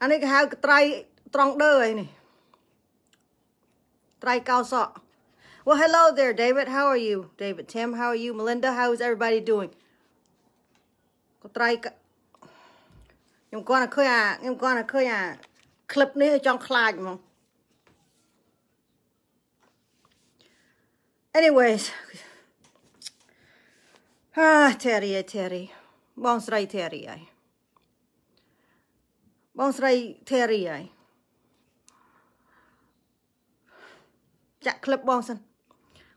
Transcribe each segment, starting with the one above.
អានេះគេហៅត្រៃត្រង់ដឺអីនេះត្រៃកោសក់ Well, hello there, David. How are you? David, Tim, how are you? Melinda, how is everybody doing? ក៏ត្រៃខ្ញុំគាត់តែឃើញអាខ្ញុំគាត់តែឃើញអាคลิปនេះចង់ខ្លាចហ្មង Anyways ហា Terry Terry បងស្រី Terry ហើយ បងស្រី Terry ហើយចាក់คลิปបងសិន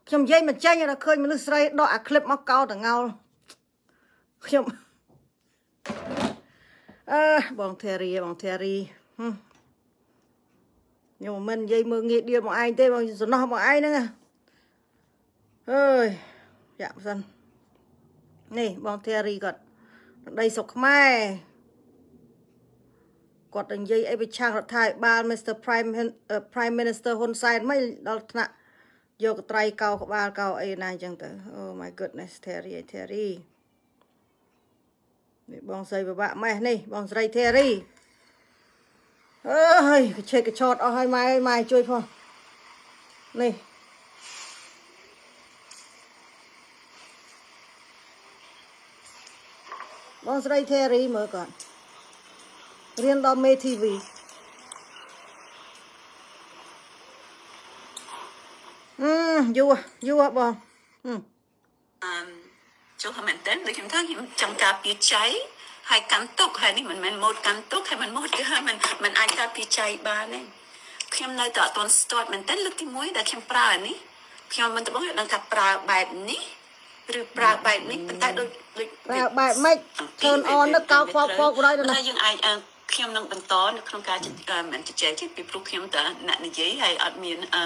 ខ្ញុំនិយាយមិនចាញ់ដល់ឃើញមនុស្សស្រីដកអាคลิปមកកោតងោលខ្ញុំអឺបង Terry បង Terry ខ្ញុំមិននិយាយមើងងាយដៀលមកឯងទេបងសំណោះមកឯងហ្នឹងអើយយ៉ាប់សិននេះបងធារីគាត់ដីសុកខ្មែរ គាត់និយាយអីប្រឆាំងរដ្ឋាភិបាល Mr Prime Prime Minister ហ៊ុនសែនមិនដល់ថ្នាក់យកត្រៃកោក្បាលកោអីណាអញ្ចឹងទៅ Oh my goodness Terry Terry នេះបងស្រីពិបាកម៉េះនេះបងស្រី Terry អើយកឆេកកឆោតអស់ហើយម៉ែម៉ែជួយផងនេះបងស្រី Terry មើលគាត់ រៀនដល់មេ TV អឺយូរយូរបងអឺអឺចូលមែនតើដូចខ្ញុំថាខ្ញុំចង់ការពីចៃហើយកាន់ទុកហើយនេះមិនមែនម៉ូតកាន់ទុកហើយមិនម៉ូតគឺហើយមិនមិនអាចការពីចៃបានទេខ្ញុំនៅតែអត់ទាន់ស្ទាត់មែនតើលើកទី1ដែលខ្ញុំប្រើនេះខ្ញុំមិនត្បូងដឹងថាប្រើបែបនេះឬប្រើបែបនេះប៉ុន្តែដូចដូចប្រើបែបម៉េច turn on ទៅកោខ្វល់ខ្វល់ក្រោយទៅណាយើងអាច ខ្ញុំនឹងបន្តនៅក្នុងការមិនជជែកទេពីព្រោះខ្ញុំតើអ្នកនិយាយហើយអត់មានអឺ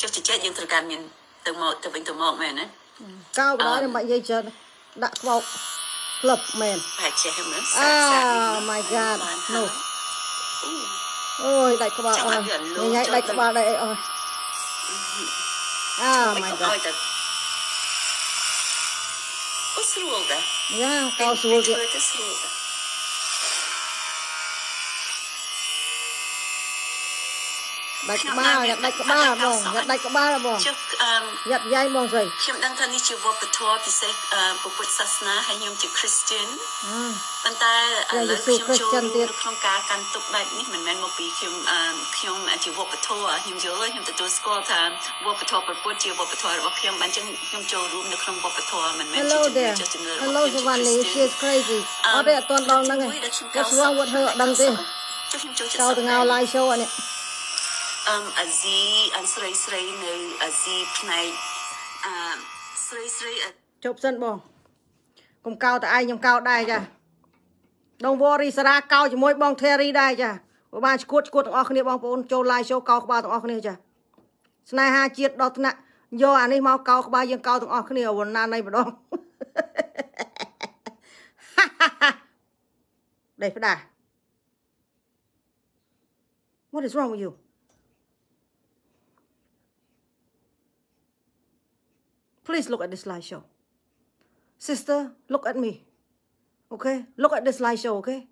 ចុះជជែកយើងត្រូវការមានទៅមកទៅវិញទៅមកមែនណាកោបណ្ដោយមិននិយាយច្រើនដាក់ខ្វោកក្លឹបមែនហើយចេះមើលអា my god នោះអូយដាច់ក្បាលអស់ញ៉ៃដាច់ក្បាលដាច់អីអស់អា my god ស្រួលដែរយ៉ាកោស្រួលទៀតស្រួលដែរ ដាច់ក្បាលយ៉ាដាច់ក្បាលបងយ៉ាដាច់ក្បាលបងយ៉ាត់យាយបងស្រីខ្ញុំដឹងថានេះជាវប្បធម៌ពិសេសពុទ្ធសាសនាហើយខ្ញុំជា Christian ប៉ុន្តែឥឡូវខ្ញុំចូលរួមក្នុងការកាន់ទុកបែបនេះមិនមែនមកពីខ្ញុំខ្ញុំជាវប្បធម៌ខ្ញុំយល់ខ្ញុំទទួលស្គាល់ថាវប្បធម៌ប្រពុតជាវប្បធម៌របស់ខ្ញុំបានចឹងខ្ញុំចូលរួមនៅក្នុងវប្បធម៌មិនមែនជាជំនឿជាជំនឿរបស់ខ្ញុំ Hello Savannah she is crazy អត់ទេអត់ទាន់ដល់ហ្នឹងទេ What's wrong with her អត់ដឹងទេចុះខ្ញុំចូលចិត្តកោតងៅ live show អានេះ អឹមអាស៊ីអនស្រីស្រីនៅអាស៊ីផ្នែកអឺស្រីស្រីជប់សិនបងកុំកោតតែឯងខ្ញុំកោតដែរចាដងវរីសារ៉ាកោជាមួយបង Terry ដែរចាបើបានឈួតឈួតទាំងអស់គ្នាបងប្អូនចូល live show កោក្បាលទាំងអស់គ្នាចាស្នេហាជាតិដល់ថ្នាក់យកអានេះមកកោក្បាលយើងកោទាំងអស់គ្នាវណ្ណានៃម្ដងដេកផ្ដា What is wrong with you? Please look at this live show. Sister, look at me. Okay? Look at this live show, okay?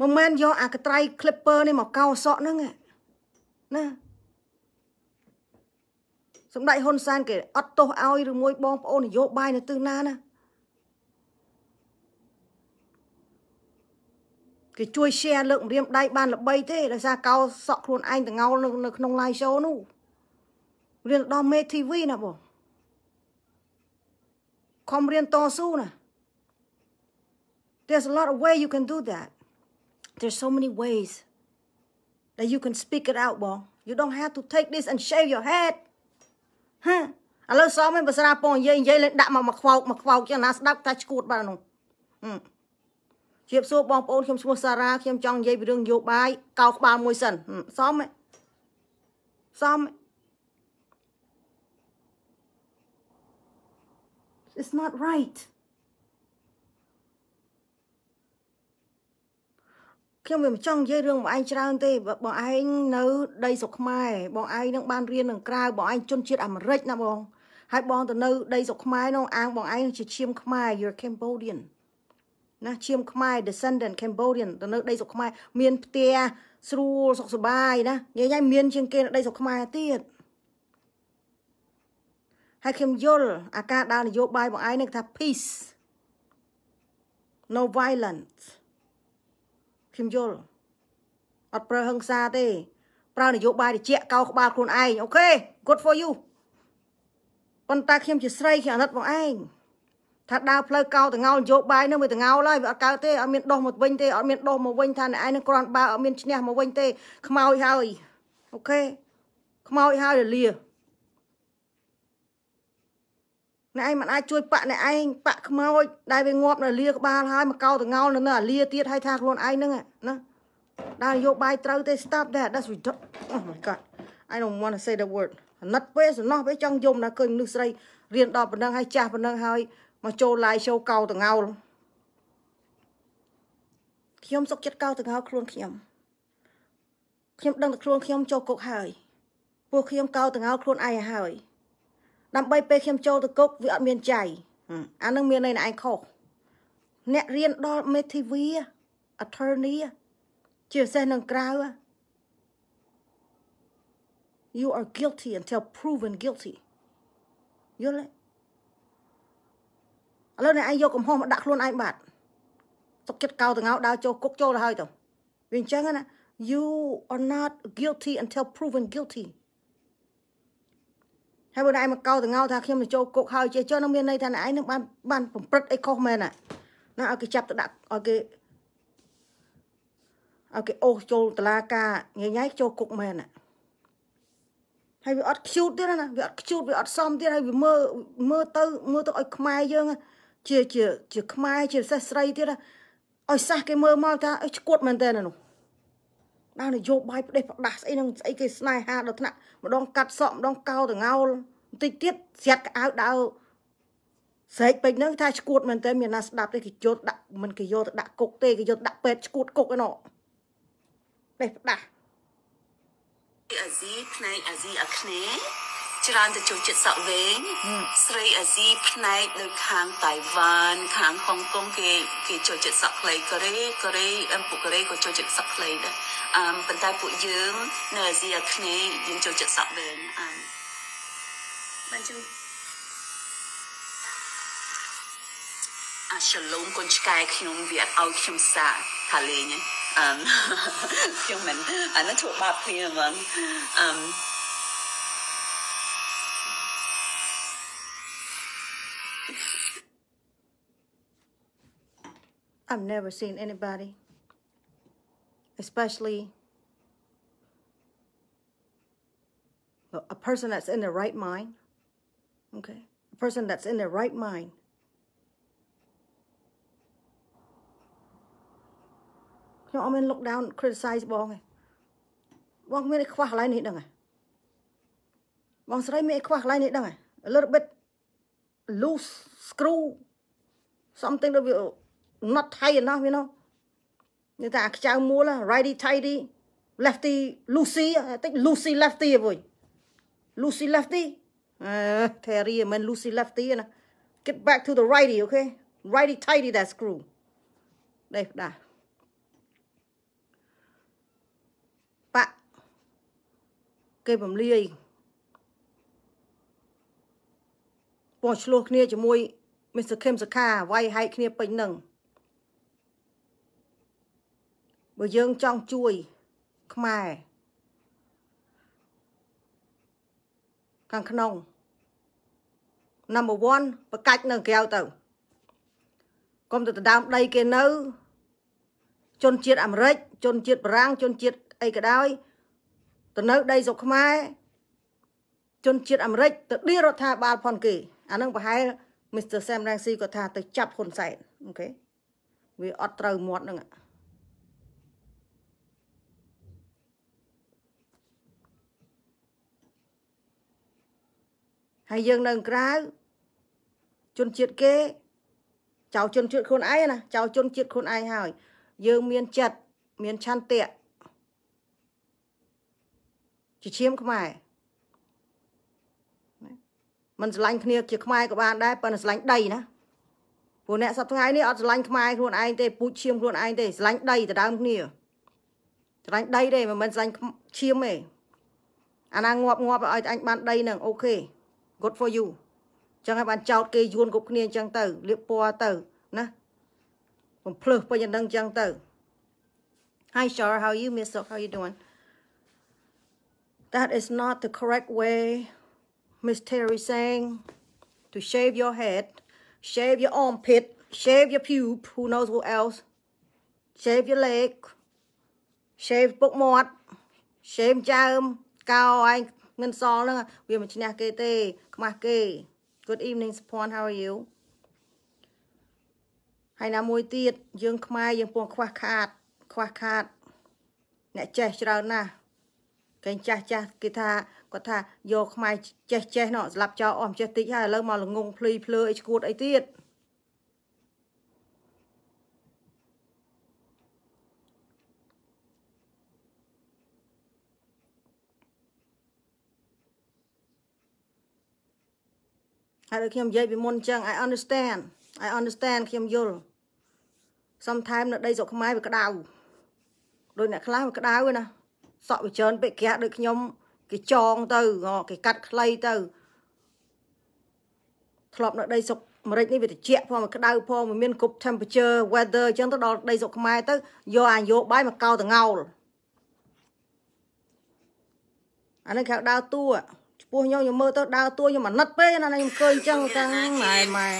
មិនមែនយកអាកត្រៃ clipper នេះមកកោសក់ហ្នឹងណាសម្ដេចហ៊ុនសែនគេអត់ទោសឲ្យឬមួយបងប្អូននយោបាយនៅទិសណាណាគេជួយ share លើកម្រាមដៃបានល្បីទេដោយសារកោសក់ខ្លួនឯងតងោលនៅក្នុង live show នោះ រៀនដល់មេ TV ណាបងខំរៀនតស៊ូណា There's a lot of way you can do that There's so many ways that you can speak it out បង You don't have to take this and shave your head ហាឥឡូវសមឯងបើស្រាពងនិយាយនិយាយលេងដាក់មកមកខ្វោកមកខ្វោកចឹងណាស្ដាប់តែឈួតបាទនោះជៀបសួរបងប្អូនខ្ញុំឈ្មោះសារ៉ាខ្ញុំចង់និយាយពីរឿងនយោបាយកោក្បាលមួយសិនសមសម It's not right ខ្ញុំវាមិនចង់និយាយរឿងបងឯងច្រើនទេបងឯងនៅដីស្រុកខ្មែរបងឯងនឹងបានរៀននឹងក្រៅបងឯងជនជាតិអាមេរិកណាបងហើយបងទៅនៅដីស្រុកខ្មែរនោះអាងបងឯងជាឈាមខ្មែរ you're Cambodian ណាឈាមខ្មែរ descendant Cambodian ទៅនៅដីស្រុកខ្មែរមានផ្ទះស្រួលសុខសប្បាយណានិយាយមានជាងគេនៅដីស្រុកខ្មែរទៀត ហើយខ្ញុំយល់អាការដើរនយោបាយបងឯងនឹងថា peace no violence ខ្ញុំយល់អត់ប្រើហិង្សាទេ ប្រើនយោបាយតិចកោក្បាលខ្លួនឯងអូខេ good for you ប៉ុន្តែខ្ញុំជាស្រីខ្ញុំអាណិតបងឯងថាដើរផ្លូវកោតងោលនយោបាយនឹងវាតងោលហើយវាអត់កើតទេអត់មានដោះមកវិញទេអត់មានដោះមកវិញថាអ្នកឯងនឹងគ្រាន់បើអត់មានឈ្នះមកវិញទេខ្មោចហើយអូខេខ្មោចហើយរលា អ្នកឯងមិនអាចជួយបាក់អ្នកឯងបាក់ខ្មោចដែលវាងាប់នៅលាក្បាលហើយមកកោតងោលនៅនៅអាលាទៀតហើយថាខ្លួនឯងហ្នឹងណាដើរនយោបាយត្រូវទេ stop that that's ridiculous oh my god i don't want to say the word អាណិតពេលសំណោះពេលចង់យំណាឃើញមនុស្សស្រីរៀនដល់ប៉ុណ្ណឹងហើយចាស់ប៉ុណ្ណឹងហើយមកចូល live show កោតងោលខ្ញុំសុកចិត្តកោតងោលខ្លួនខ្ញុំខ្ញុំដឹងតែខ្លួនខ្ញុំចូលគុកហើយពួកខ្ញុំកោតងោលខ្លួនឯងហើយ ដើម្បីពេលខ្ញុំចូលទៅគុកវាអត់មានចៃអានឹងមានន័យឯងខុសអ្នករៀនដល់មេធាវី attorney ជាពិសេសនឹងក្រៅ you are guilty until proven guilty យល់ទេឥឡូវអ្នកឯងយកកំហុសមកដាក់ខ្លួនឯងបាត់ទុកចិត្តកោតងោដើរចូលគុកចូលទៅហើយទៅវាអញ្ចឹងណា you are not guilty until proven guilty ហើយបើឯងមកកោតងោថាខ្ញុំទៅចូលគុកហើយចេះចុះនឹងមានន័យថាឯងនឹងបានបានប្រព្រឹត្តអីខុសមែនណាណាឲ្យគេចាប់ទៅដាក់ឲ្យគេឲ្យគេអូសចូលតឡាការញញ៉ៃចូលគុកមែនណាហើយវាអត់ cute ទៀតណាវាអត់ cute វាអត់សមទៀតហើយវាមើលមើលទៅមើលទៅឲ្យខ្មែរយើងជាជាជាខ្មែរជាសេះស្រីទៀតឲ្យសះគេមើលមកថាឈួតមែនតើនោះ ដល់នយោបាយផ្ដេសផ្ដាស់ស្អីនឹងស្អីគេស្នេហាដល់ថ្នាក់ម្ដងកាត់សក់ម្ដងកោតងោលបន្តិចទៀតស្រាត់ក្អៅដើរស្រែកពេកហ្នឹងថាឈួតមែនតើមានណាស្ដាប់ទេគេយកដាក់មិនគេយកទៅដាក់គុកទេគេយកដាក់ពេទ្យឈួតគុកឯណោះផ្ដេសផ្ដាស់អាស៊ីផ្នែកអាស៊ីអាគ្នេយ៍ ច្រើនទៅចូលចិត្តសក់វែងស្រីអាស៊ីផ្នែកនៅខាងតៃវ៉ានខាងហុងកុងគេគេចូលចិត្តសក់ខ្លីកូរ៉េកូរ៉េអឹមពួកកូរ៉េក៏ចូលចិត្តសក់ខ្លីដែរអឹមប៉ុន្តែពួកយើងនៅអាស៊ីអាគ្នេយ៍យើងចូលចិត្តសក់វែងអឹមបានជូអាឆ្លងកូនឆ្កែខ្ញុំវាអត់ឲ្យខ្ញុំសាថាលេងអឹមខ្ញុំមិនអានោះធ្វើបាបគ្នាហ្មងអឹម I've never seen anybody, especially a person that's in their right mind, okay? A person that's in their right mind. You know, I mean, look down, criticize បងឯងបងមានខ្វះកន្លែងនេះដឹងហ៎បងស្រីមានខ្វះកន្លែងនេះដឹងហ៎ a little bit loose screw something that will not tight enough you know និយាយថាខ្ចៅមួល righty tighty lefty lucy តិច lucy lefty វិញ lucy lefty អឺ Terry មិន lucy lefty ណា get back to the righty okay righty tighty that screw đây đã បាក់គេបំលាយពណ៌ឆ្លោះគ្នាជាមួយ Mr. Kim Saka វាយហែកគ្នាពេញនឹង បើយើងចង់ជួយខ្មែរខាងក្នុង number 1បកាច់នៅក្រៅទៅកុំទៅដដើមដីគេនៅជនជាតិអាមេរិកជនជាតិបារាំងជនជាតិអីក៏ដោយទៅនៅដីស្រុកខ្មែរជនជាតិអាមេរិកទៅឌីរដ្ឋាភិបាលផនគេអានឹងប្រហែល Mr. Sam Rangsi គាត់ថាទៅចាប់ហ៊ុនសែនអូខេវាអត់ត្រូវមាត់ហ្នឹង ហើយយើងនៅក្រៅជនជាតិគេចៅជនជាតិខ្លួនឯងណាចៅជនជាតិខ្លួនឯងហើយ យើងមានចិត្តមានឆន្ទៈជាឈាមខ្មែរមិនស្រឡាញ់គ្នាជាខ្មែរក៏បានដែរប៉ុន្តែស្រឡាញ់ដីណាពព្រោះអ្នកសប្ថ្ងៃនេះអត់ស្រឡាញ់ខ្មែរខ្លួនឯងទេពូជឈាមខ្លួនឯងទេស្រឡាញ់ដីដដើមគ្នាស្រឡាញ់ដីទេមិនមែនស្រឡាញ់ឈាមទេអាណាងាប់ងាប់ឲ្យអញបានដីនឹងអូខេ good for you ចឹងហើយបានចោតគេយួនគ្រប់គ្នាអញ្ចឹងទៅលៀបពណ៌ទៅណាបំភ្លើសពេញអណ្ដឹងអញ្ចឹងទៅ Hi Shar how you miss how you doing That is not the correct way Miss Terry saying to shave your head shave your armpit shave your pube who knows what else shave your leg shave ពុកមាត់ shave ចើមកោឯង មិនសល់ហ្នឹងវាមិនឈ្នះគេទេ ខ្មាស់គេ Good evening Sapon how are you ហើយណាមួយទៀតយើង ខ្មែរយើងពងខ្វះខាត ខ្វះខាត អ្នកចេះច្រើនណាស់គេចាស់ចាស់គេថាគាត់ថាយកខ្មែរចេះចេះណោះស្លាប់ចោលអស់ចេះតិចហើយឥឡូវមកល្ងងភ្លីភ្លើអីឈួតអីទៀត ហើយដូចខ្ញុំនិយាយពីមុនអញ្ចឹង I understand I understand ខ្ញុំយល់ sometimes នៅដីស្រុកខ្មែរវាក្តៅដូចអ្នកខ្លះវាក្តៅណាសក់វាច្រើនពេកក្រាស់ដូចខ្ញុំគេចងទៅគេកាត់ខ្លីទៅធ្លាប់នៅដីស្រុកអាមេរិកនេះវាត្រជាក់ផងវាក្តៅផងវាមានគ្រប់ temperature weather អញ្ចឹងទៅដល់ដីស្រុកខ្មែរទៅយកអាយោបាយមកកោតងោលអានេះគេដើរតួ ពោះខ្ញុំខ្ញុំមើលទៅដើរតួខ្ញុំអាណិតពេកណាខ្ញុំឃើញអញ្ចឹងតាំងម៉ែម៉ែ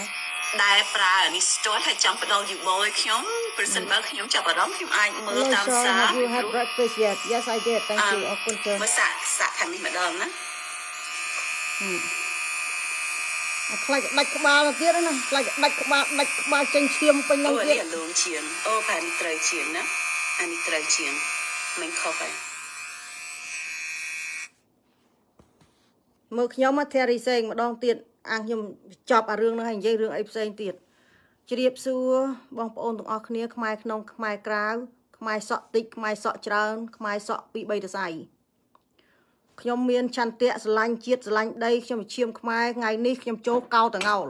ដែលប្រើនេះស្ទាត់ហើយចង់បដូរយូបឲ្យខ្ញុំប្រសិនបើខ្ញុំចាប់អារម្មណ៍ខ្ញុំអាចមើលតាមសារ You have breakfast yet Yes I did thank you អរគុណច្រើនមើលសាក់សាក់ខាងនេះម្ដងណាអត់ខ្លាចដាច់ក្បាលទៀតណាខ្លាចដាច់ក្បាលដាច់ក្បាលចេញឈាមពេញនឹងទៀតអូនេះលូនឈាមអូបែបនេះត្រូវឈាមណាអានេះត្រូវឈាមមិនខុសហើយ មើលខ្ញុំមកធារីសេងម្ដងទៀតអាងខ្ញុំចប់អារឿងហ្នឹងហើយនិយាយរឿងអីផ្សេងទៀតជ្រាបសួរបងប្អូនទាំងអស់គ្នាខ្មែរក្នុងខ្មែរក្រៅខ្មែរសក់តិចខ្មែរសក់ច្រើនខ្មែរសក់ពី3ដសៃខ្ញុំមានឆន្ទៈស្រឡាញ់ជាតិស្រឡាញ់ដីខ្ញុំឈាមខ្មែរថ្ងៃនេះខ្ញុំចូលកោតងោល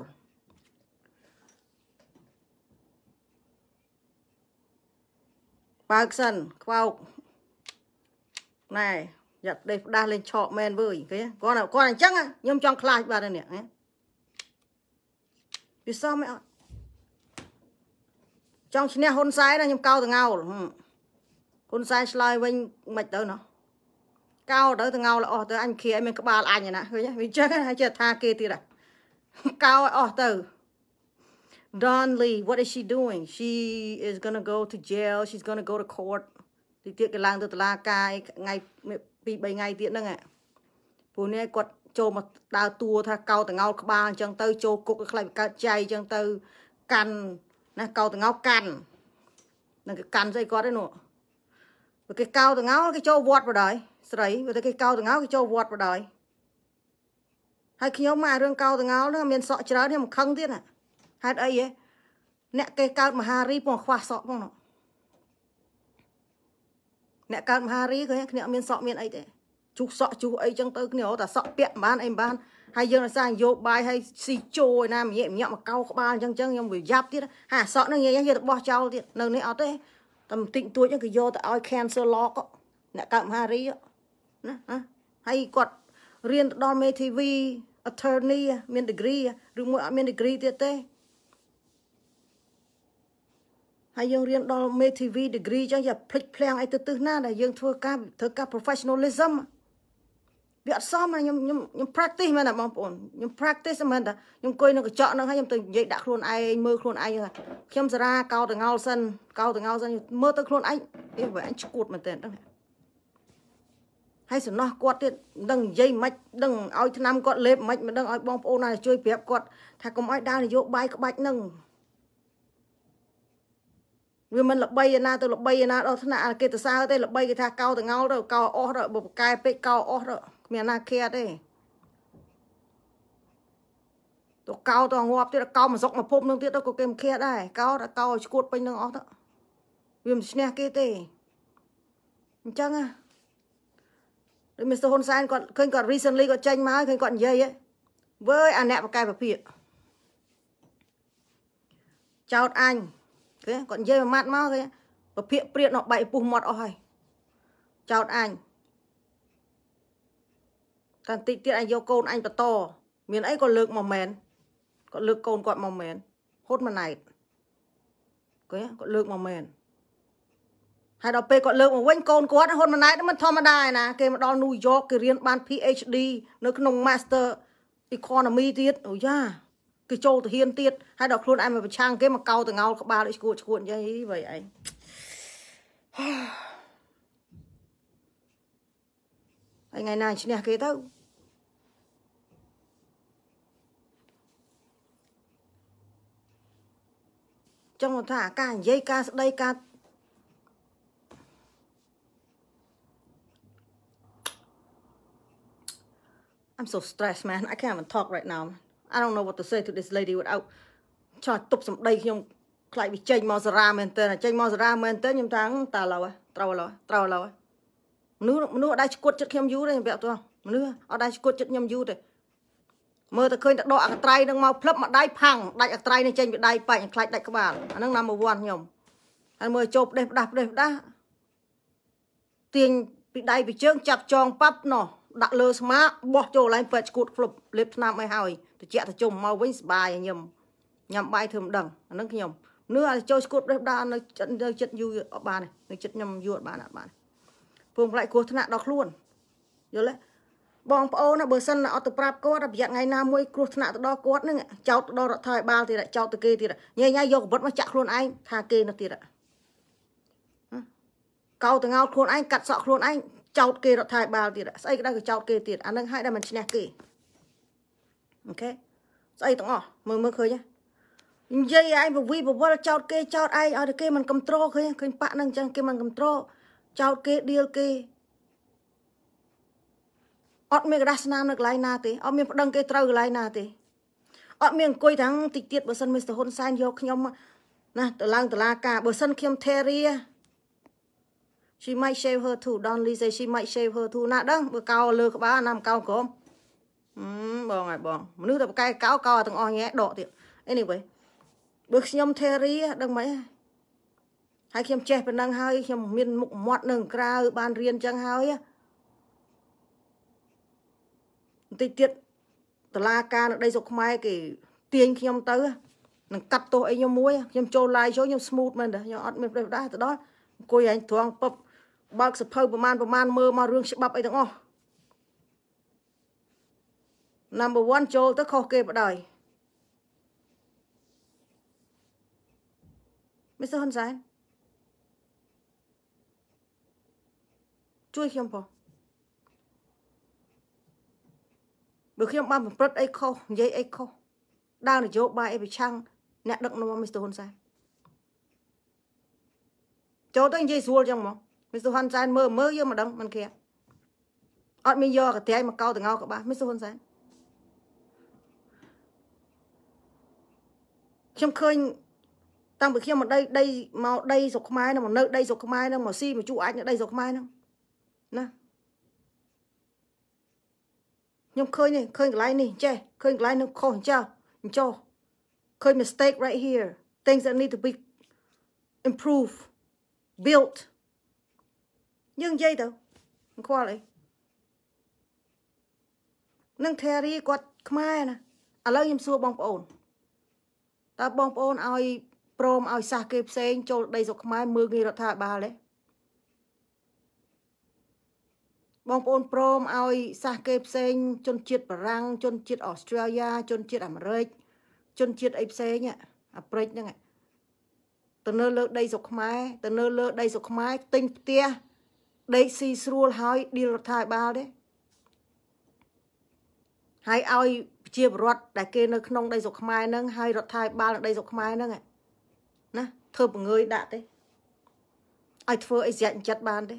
បើកសិនខ្វោកណែ យ៉ាត់ដេកផ្ដាស់លេងឆក់មែនវើយគេគាត់គាត់អញ្ចឹងខ្ញុំចង់ខ្លាចបាទនេះពិសមអត់ចង់ឈ្នះហ៊ុនសែនណាខ្ញុំកោតងោលហ៊ុនសែនឆ្លើយវិញមិនទៅណោះកោទៅតងោលអស់ទៅអញគ្រាឲ្យមានក្បាលអញណាឃើញវាចឹងហើយចេះថាគេទៀតកោឲ្យអស់ទៅ Don Lee what is she doing she is going to go to jail she's going to go to court ទីទៀតគេឡើងទៅតុលាការថ្ងៃ ពី3ថ្ងៃទៀតហ្នឹងព្រោះនេះគាត់ចូលមកដើរតួថាកោតងោលក្បាលអញ្ចឹងទៅចូលគុកខ្លាចកើតចៃអញ្ចឹងទៅកាន់ណាកោតងោលកាន់នឹងគេកាន់ស្អីគាត់ឯនោះបើគេកោតងោលគេចូលវត្តបដ ாய் ស្រីបើតែគេកោតងោលគេចូលវត្តបដ ாய் ហើយខ្ញុំមករឿងកោតងោលហ្នឹងមានសក់ច្រើនខ្ញុំមិនខឹងទៀតណាហេតុអីហ៎អ្នកគេកើតមហារីពងខ្វះសក់ផងនោះ អ្នកកើតមហារីឃើញគ្នាអត់មានសក់មានអីទេជុះសក់ជុះអីចឹងទៅគ្នាតែសក់ពាក់មិនបានអីមិនបានហើយយើងរសានយោបាយហើយស៊ីជោឯណាម្ញាក់ម្ញាក់មកកោក្បាលអញ្ចឹងចឹងខ្ញុំវាយ៉ាប់ទៀតហាសក់នឹងនិយាយយកទៅបោះចោលទៀតនៅនេះអត់ទេតែបន្តិចតួចហ្នឹងគឺយកទៅឲ្យ cancel lock អ្នកកើតមហារីណាហើយគាត់រៀនទៅដល់មេធាវី attorney មាន degree ឬមួយអត់មាន degree ទៀតទេ ហើយយើងរៀនដល់ MTV degree ចឹងយ៉ាភ្លេចភ្លាំងអីទៅទឹះណាដែលយើងធ្វើការធ្វើការ professionalism វាអត់សមខ្ញុំខ្ញុំខ្ញុំ practice មែនណាបងប្អូនខ្ញុំ practice មែនតាខ្ញុំអង្គុយនៅកញ្ចក់ហ្នឹងហើយខ្ញុំទៅនិយាយដាក់ខ្លួនឯងមើលខ្លួនឯងខ្ញុំសារាកោតងោលសិនកោតងោលសិនមើលទៅខ្លួនឯងអីបើអញឈួតមែនតើហ្នឹងហើយសំណោះគាត់ទៀតមិនដឹងនិយាយមិនដឹងឲ្យឆ្នាំគាត់លេបមិនមិនដឹងឲ្យបងប្អូនណាជួយប្រាប់គាត់ថាកុំឲ្យដើរនយោបាយក្បាច់ហ្នឹង វាមិនល្បីឯណាទៅល្បីឯណាដល់ថ្នាក់គេទៅសើទេល្បីគេថាកោតងោលទៅកោអស់ទៅបើប្រកែពេកកោអស់ទៅគ្មានណាឃាតទេទៅកោទៅងាប់ទៀតកោមកសុកមកភពនឹងទៀតទៅក៏គេមិនឃាតដែរកោតែកោឲ្យឈួតពេញនឹងអស់ទៅវាមិនឈ្នះគេទេអញ្ចឹងណាដូចមីស្ទ័រហ៊ុនសែនគាត់ឃើញគាត់ recently គាត់ចេញមកឃើញគាត់និយាយវើយអាអ្នកប្រកែប្រភេទចោតអញ គេគាត់និយាយមួយម៉ាត់មកគេពភាកព្រាតនៅបែកពុះមាត់អស់ហើយចោតអញតែតិចទៀតអញយកកូនអញបន្តមានអីក៏លើកមកមែនគាត់លើកកូនគាត់មកមែនហូតមួយណៃតគេគាត់លើកមកមែនហើយដល់ពេលគាត់លើកមកវិញកូនគាត់ហ៊ុនម៉ាណែតមិនធម្មតាឯណាគេមកដល់ញូវយ៉កគេរៀនបាន PhD នៅក្នុង Master Economy ទៀតអូយ៉ា គេចូលទៅហ៊ានទៀតហើយដល់ខ្លួនឯងមកប្រឆាំងគេមកកោតងោលក្បាលដូចឈួតឈួតអញ្ចឹងហីវ៉ៃឯងហើយថ្ងៃណាឈ្នះគេទៅចង់ថាការនិយាយការស្ដីការ I'm so stressed man I can't even talk right now I don't know what to say to this lady without ចោះទប់សម្ដីខ្ញុំខ្លាចវាចេញមកសារ៉ាមែនតើចេញមកសារ៉ាមែនតើខ្ញុំថាតាឡូត្រូវឡូត្រូវឡូមនុស្សមនុស្សអត់ដែរឈួតចិត្តខ្ញុំយូរទេប្រាប់ទៅមនុស្សអត់ដែរឈួតចិត្តខ្ញុំយូរទេមើលតែឃើញតែដកអកត្រៃនឹងមកផ្លឹបមកដៃផាំងដាច់អកត្រៃនឹងចេញពីដៃបាច់ខ្លាចដាច់ក្បាលអាហ្នឹង number 1ខ្ញុំហើយមើលចូលផ្ដេសផ្ដាស់ផ្ដេសផ្ដាស់ទាញពីដៃពីជើងចាប់ចងប៉ាប់ណោះដាក់លើស្មាបោះចូលឡើងពេទ្យឈួតផ្លុបលេបថ្នាំឲ្យហើយ តិចទៅជុំមកវិញសុបាយញឹមញ៉ាំបាយធ្វើមិនដឹងអាហ្នឹងខ្ញុំនឿឲ្យចូលឈួតផ្ដេសផ្ដាស់នៅនៅចិត្តយូរអត់បាននៅចិត្តខ្ញុំយូរអត់បានអត់បានពងផ្លាច់គ្រោះថ្នាក់ដល់ខ្លួនយល់ទេបងប្អូនបើសិនអត់ទៅប្រាប់គាត់ប្រយ័ត្នថ្ងៃណាមួយគ្រោះថ្នាក់ទៅដល់គាត់នឹងចោតទៅដល់រដ្ឋាភិបាលទៀតចោតទៅគេទៀតញ៉ៃញ៉ៃយកកបិតមកចាក់ខ្លួនឯងថាគេនោះទៀតកោតងោខ្លួនឯងកាត់សក់ខ្លួនឯងចោតគេរដ្ឋាភិបាលទៀតស្អីក៏ដោយក៏ចោតគេទៀតអានឹងឲ្យតែមិនឈ្នះគេ អូខេស្អីទាំងអស់មើលមើលឃើញនិយាយឯងពវិពវល់ចោតគេចោតឯងឲ្យតែគេមិនគ្រប់គ្រងឃើញឃើញប៉ាក់នឹងអញ្ចឹងគេមិនគ្រប់គ្រងចោតគេដៀលគេអត់មានក្រដាសស្នាមនៅកន្លែងណាទេអត់មានប្តឹងគេត្រូវកន្លែងណាទេអត់មានអង្គុយទាំងតិចទៀតបើសិនមីស្ទ័រហ៊ុនសែនយកខ្ញុំណាទៅឡើងតឡាការបើសិនខ្ញុំ Theria she might shave her too don't lee say she might shave her too ណាដឹងបើកោលើក្បាលណាមកោក្រោម បងហើយបងមនុស្សតែបកែកោកោទាំងអស់ញ៉ែដកទៀត anyway បើខ្ញុំ Terry ដឹងមិនហើយខ្ញុំចេះប៉ុណ្ណឹងហើយខ្ញុំមានមុខមាត់នៅក្រៅបានរៀនចឹងហើយបន្តិចទៀតតឡាការនៅដីស្រុកខ្មែរគេទាញខ្ញុំទៅនឹងកាត់ទោសអីខ្ញុំមួយខ្ញុំចូល live show ខ្ញុំ smooth មែនទេខ្ញុំអត់មានប្រេះដាស់ទៅដល់អង្គុយឯងត្រង់ពឹបបើកសភៅប្រមាណប្រមាណមើលមករឿងច្បាប់អីទាំងអស់ number 1ចូលទៅខុសគេបដ ாய் មីស្ទ័រហ៊ុនសែនជួយខ្ញុំផងបើខ្ញុំបានប្រព្រឹត្តអីខុសនិយាយអីខុសដើរនយោបាយអីប្រឆាំងអ្នកដឹកនាំមីស្ទ័រហ៊ុនសែនចូលទៅនិយាយស្រួលចឹងមកមីស្ទ័រហ៊ុនសែនមើលមើលយកមកដឹងមិនគេអត់មានយកកត្រៃមកកោតងោក្បាមីស្ទ័រហ៊ុនសែន ខ្ញុំឃើញតាំងពីខ្ញុំមកដីដីមកដីស្រុកខ្មែរនឹងមកនៅដីស្រុកខ្មែរនឹងមកស៊ីមកជួអាចនៅដីស្រុកខ្មែរនឹងណាខ្ញុំឃើញនេះឃើញកន្លែងនេះចេះឃើញកន្លែងនោះខុសអញ្ចឹងអញ្ចោះឃើញ mistake right here things that need to be improve built យើងនិយាយទៅមិនខ្វល់អីនឹង Terry គាត់ខ្មែរណាឥឡូវខ្ញុំសួរបងប្អូន តើបងប្អូនឲ្យព្រមឲ្យសះគេផ្សេងចូលដីស្រុកខ្មែរមើលងាយរដ្ឋាភិបាលទេបងប្អូនព្រមឲ្យសះគេផ្សេង ជនជាតិបារាំងជនជាតិអូស្ត្រាលីជនជាតិអាមេរិកជនជាតិអីផ្សេងអាព្រិចហ្នឹងទៅនៅលើដីស្រុកខ្មែរទៅនៅលើដីស្រុកខ្មែរទិញផ្ទះដេកស៊ីស្រួលហើយឌីលរដ្ឋាភិបាលទេហើយឲ្យប្រ ជាពលរដ្ឋដែលគេនៅក្នុងដីស្រុកខ្មែរហ្នឹងហើយរដ្ឋាភិបាលនៅដីស្រុកខ្មែរហ្នឹងណាធ្វើបង្ងើយដាក់ទេឲ្យធ្វើអីស្រាច់ចិត្តបានទេ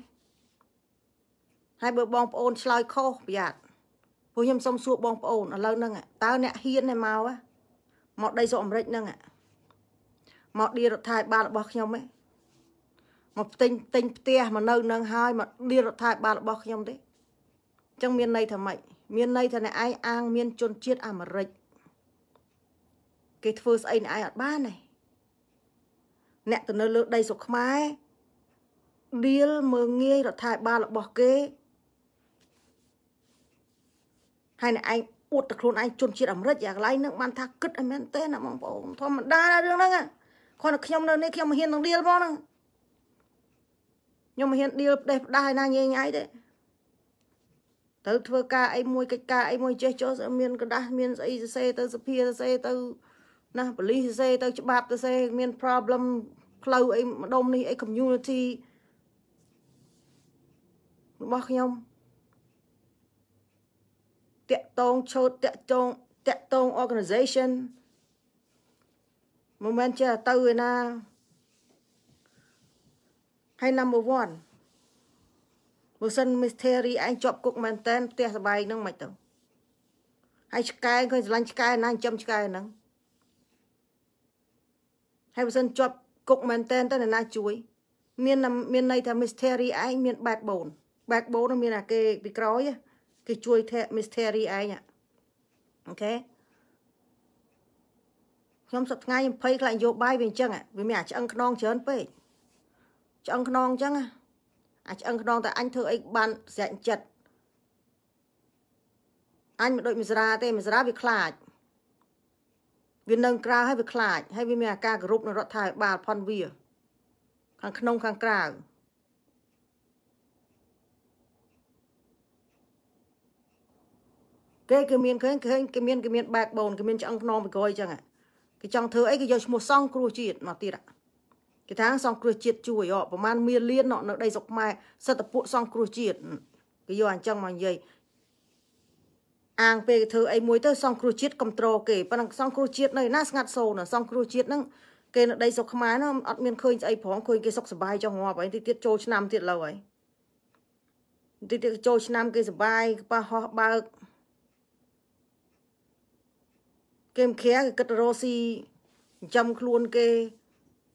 ហើយបើបងប្អូនឆ្លើយខុសប្រយ័ត្នព្រោះខ្ញុំសុំសួរបងប្អូនឥឡូវហ្នឹងតើអ្នកហ៊ានទេមកមកដីស្រុកអាមេរិកហ្នឹងមកឌីរដ្ឋាភិបាលរបស់ខ្ញុំឯងមកទិញទិញផ្ទះមកនៅនឹងហើយមកឌីរដ្ឋាភិបាលរបស់ខ្ញុំទេអញ្ចឹងមានន័យថាម៉េច មានន័យថាអ្នកឯងអាងមានជនជាតិអាមេរិកគេធ្វើស្អីអ្នកឯងអត់បានទេអ្នកទៅនៅលើដីស្រុកខ្មែរឌៀលមើងងាយរដ្ឋាភិបាលរបស់គេហើយអ្នកឯងអួតទៅខ្លួនឯងជនជាតិអាមេរិកយ៉ាងកន្លែងហ្នឹងបានថាគិតឲ្យមែនទេណាបងប្អូនធម្មតារឿងហ្នឹងគាត់តែខ្ញុំនៅនេះខ្ញុំមិនហ៊ាននឹងឌៀលផងហ្នឹងខ្ញុំមិនហ៊ានឌៀលផ្ដេសផ្ដាសឲ្យណាញ៉ៃញ៉ៃទេ ទៅធ្វើការអីមួយកិច្ចការអីមួយចេះចុះមានកដាស់មានស្អីសរសេរទៅសភាសរសេរទៅណាប៉ូលីសសរសេរទៅច្បាប់សរសេរមាន problem ផ្លូវអីម្ដុំនេះអី community របស់ខ្ញុំតាក់តងឈោតតាក់តងតាក់តង organization មិនមែនចេះទៅឯណាហើយ number 1 បើសិន mystery ឯងជាប់គុកមែនតែនផ្ទះសបាយហ្នឹងមិនទៅហើយឆ្កែឃើញស្រឡាញ់ឆ្កែណាចិញ្ចឹមឆ្កែហ្នឹងហើយបើសិនជាប់គុកមែនតែនទៅណាជួយ មានមានន័យថា mystery ឯងមាន backbone backbone មានអាគេពីក្រោយគេជួយ mystery ឯងអូខេខ្ញុំសប្ថ្ងៃខ្ញុំភ័យខ្លាចនយោបាយវាអញ្ចឹងវាមានអាឆ្អឹងខ្នងច្រើនពេកឆ្អឹងខ្នងអញ្ចឹង អាឆ្អឹងខ្នងតែអញធ្វើអីបានស្រេចចិត្តអញមិនដូចមិសរាទេមិសរាវាខ្លាចវានៅក្រៅហើយវាខ្លាចហើយវាមានអាការគោរពនៅរដ្ឋាភិបាលផុនវា ខាងក្នុងខាងក្រៅគេគេមានឃើញឃើញគេមានគេមាន backbone គេមានឆ្អឹងខ្នងពីក្រោយអញ្ចឹងគេចង់ធ្វើអីគេយកឈ្មោះសង់គ្រោះជាតិមកទៀត គេថាសង្គ្រោះជាតិជួយអប្រហែលមានលៀននៅដីស្រុកខ្មែរសិទ្ធិពួកសង្គ្រោះជាតិគេយកអញ្ចឹងមកនិយាយអាងពេលគេធ្វើអីមួយទៅសង្គ្រោះជាតិគ្រប់ត្រូលគេប៉ុន្តែសង្គ្រោះជាតិនៅណាស្ងាត់សូនសង្គ្រោះជាតិហ្នឹងគេនៅដីស្រុកខ្មែរហ្នឹងអត់មានឃើញស្អីផងឃើញគេសុខសប្បាយចុះងាប់ហើយតិចទៀតចូលឆ្នាំទៀតលើហើយតិចទៀតចូលឆ្នាំគេសប្បាយប៉ះហោះបើកគេមិនខាគេគិតរស់ស៊ីចិញ្ចឹមខ្លួនគេ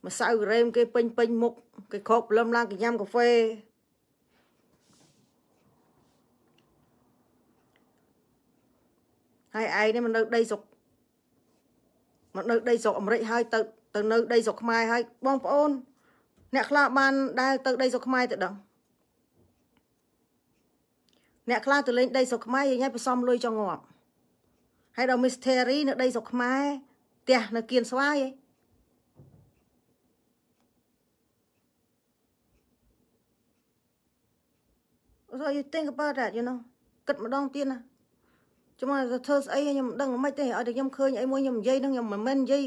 ម្សៅការ៉េមគេពេញពេញមុខគេខកព្រលឹមឡើងគេញ៉ាំកាហ្វេហើយឯងនេះមិននៅដីស្រុកមកនៅដីស្រុកអាមេរិកហើយទៅទៅនៅដីស្រុកខ្មែរហើយបងប្អូន អ្នកខ្លះបានដែលទៅដីស្រុកខ្មែរទៅដឹងអ្នកខ្លះទៅលេងដីស្រុកខ្មែរយើងឲ្យផ្សំលុយចង់ងាប់ហើយដល់ mystery នៅដីស្រុកខ្មែរផ្ទះនៅគៀនស្វាយឯង so you think about that you know គិតម្ដងទៀតណាចាំមកធ្វើស្អីខ្ញុំមិនដឹងមិនទេឲ្យតែខ្ញុំឃើញអីមួយខ្ញុំនិយាយហ្នឹងខ្ញុំមិនមែននិយាយ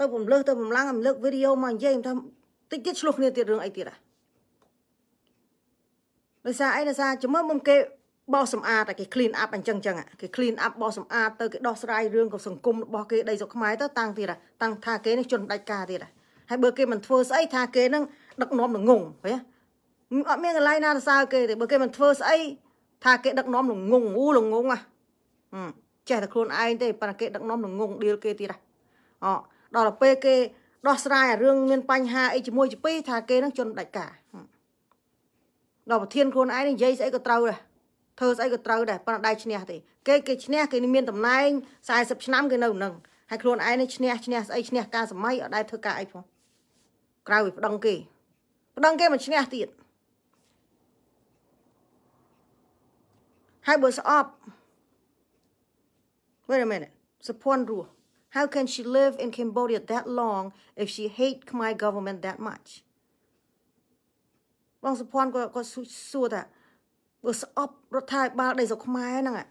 ទៅបំលើសទៅបំឡាំងខ្ញុំលើកវីដេអូមកនិយាយខ្ញុំថាតិចទៀតឆ្លោះគ្នាទៀតរឿងអីទៀតហ่ะដោយសារអីដោយសារចាំមើលមុំគេបោសសម្អាតតែគេ clean up អញ្ចឹងចឹងគេ clean up បោសសម្អាតទៅគេដោះស្រាយរឿងក៏សង្គមរបស់គេដីស្រុកខ្មែរទៅតាំងទៀតតាំងថាគេនេះជនផ្ដាច់ការទៀតហើយបើគេមិនធ្វើស្អីថាគេនឹងដឹកនាំល្ងងឃើញ អត់មានកន្លែងណាសរសើរគេទេបើគេមិនធ្វើស្អីថាគេដឹកនាំល្ងងអូល្ងងហ៎ចេះតែខ្លួនឯងទេប៉ុន្តែគេដឹកនាំល្ងងឌីលគេទៀតហ៎អដល់ពេលគេដោះស្រាយរឿងមានបញ្ហាអីជាមួយជពីថាគេនឹងជនដាច់ការដល់ប្រធានខ្លួនឯងនិយាយស្អីក៏ត្រូវដែរធ្វើស្អីក៏ត្រូវដែរប៉ុន្តែដៃឈ្នះទេគេគេឈ្នះគេមានតំណែង40ឆ្នាំគេនៅនឹងហើយខ្លួនឯងនេះឈ្នះឈ្នះស្អីឈ្នះការសម័យអត់ដែលធ្វើការអីផងក្រៅពីប្តឹងគេប្តឹងគេមិនឈ្នះទៀត ហើយបើស្អប់ Wait a minute សុភ័ណ្ឌរស់ How can she live in Cambodia that long if she hate my government that much បងសុភ័ណ្ឌក៏ក៏សួរថាបើស្អប់រដ្ឋាភិបាលដីស្រុកខ្មែរហ្នឹងណា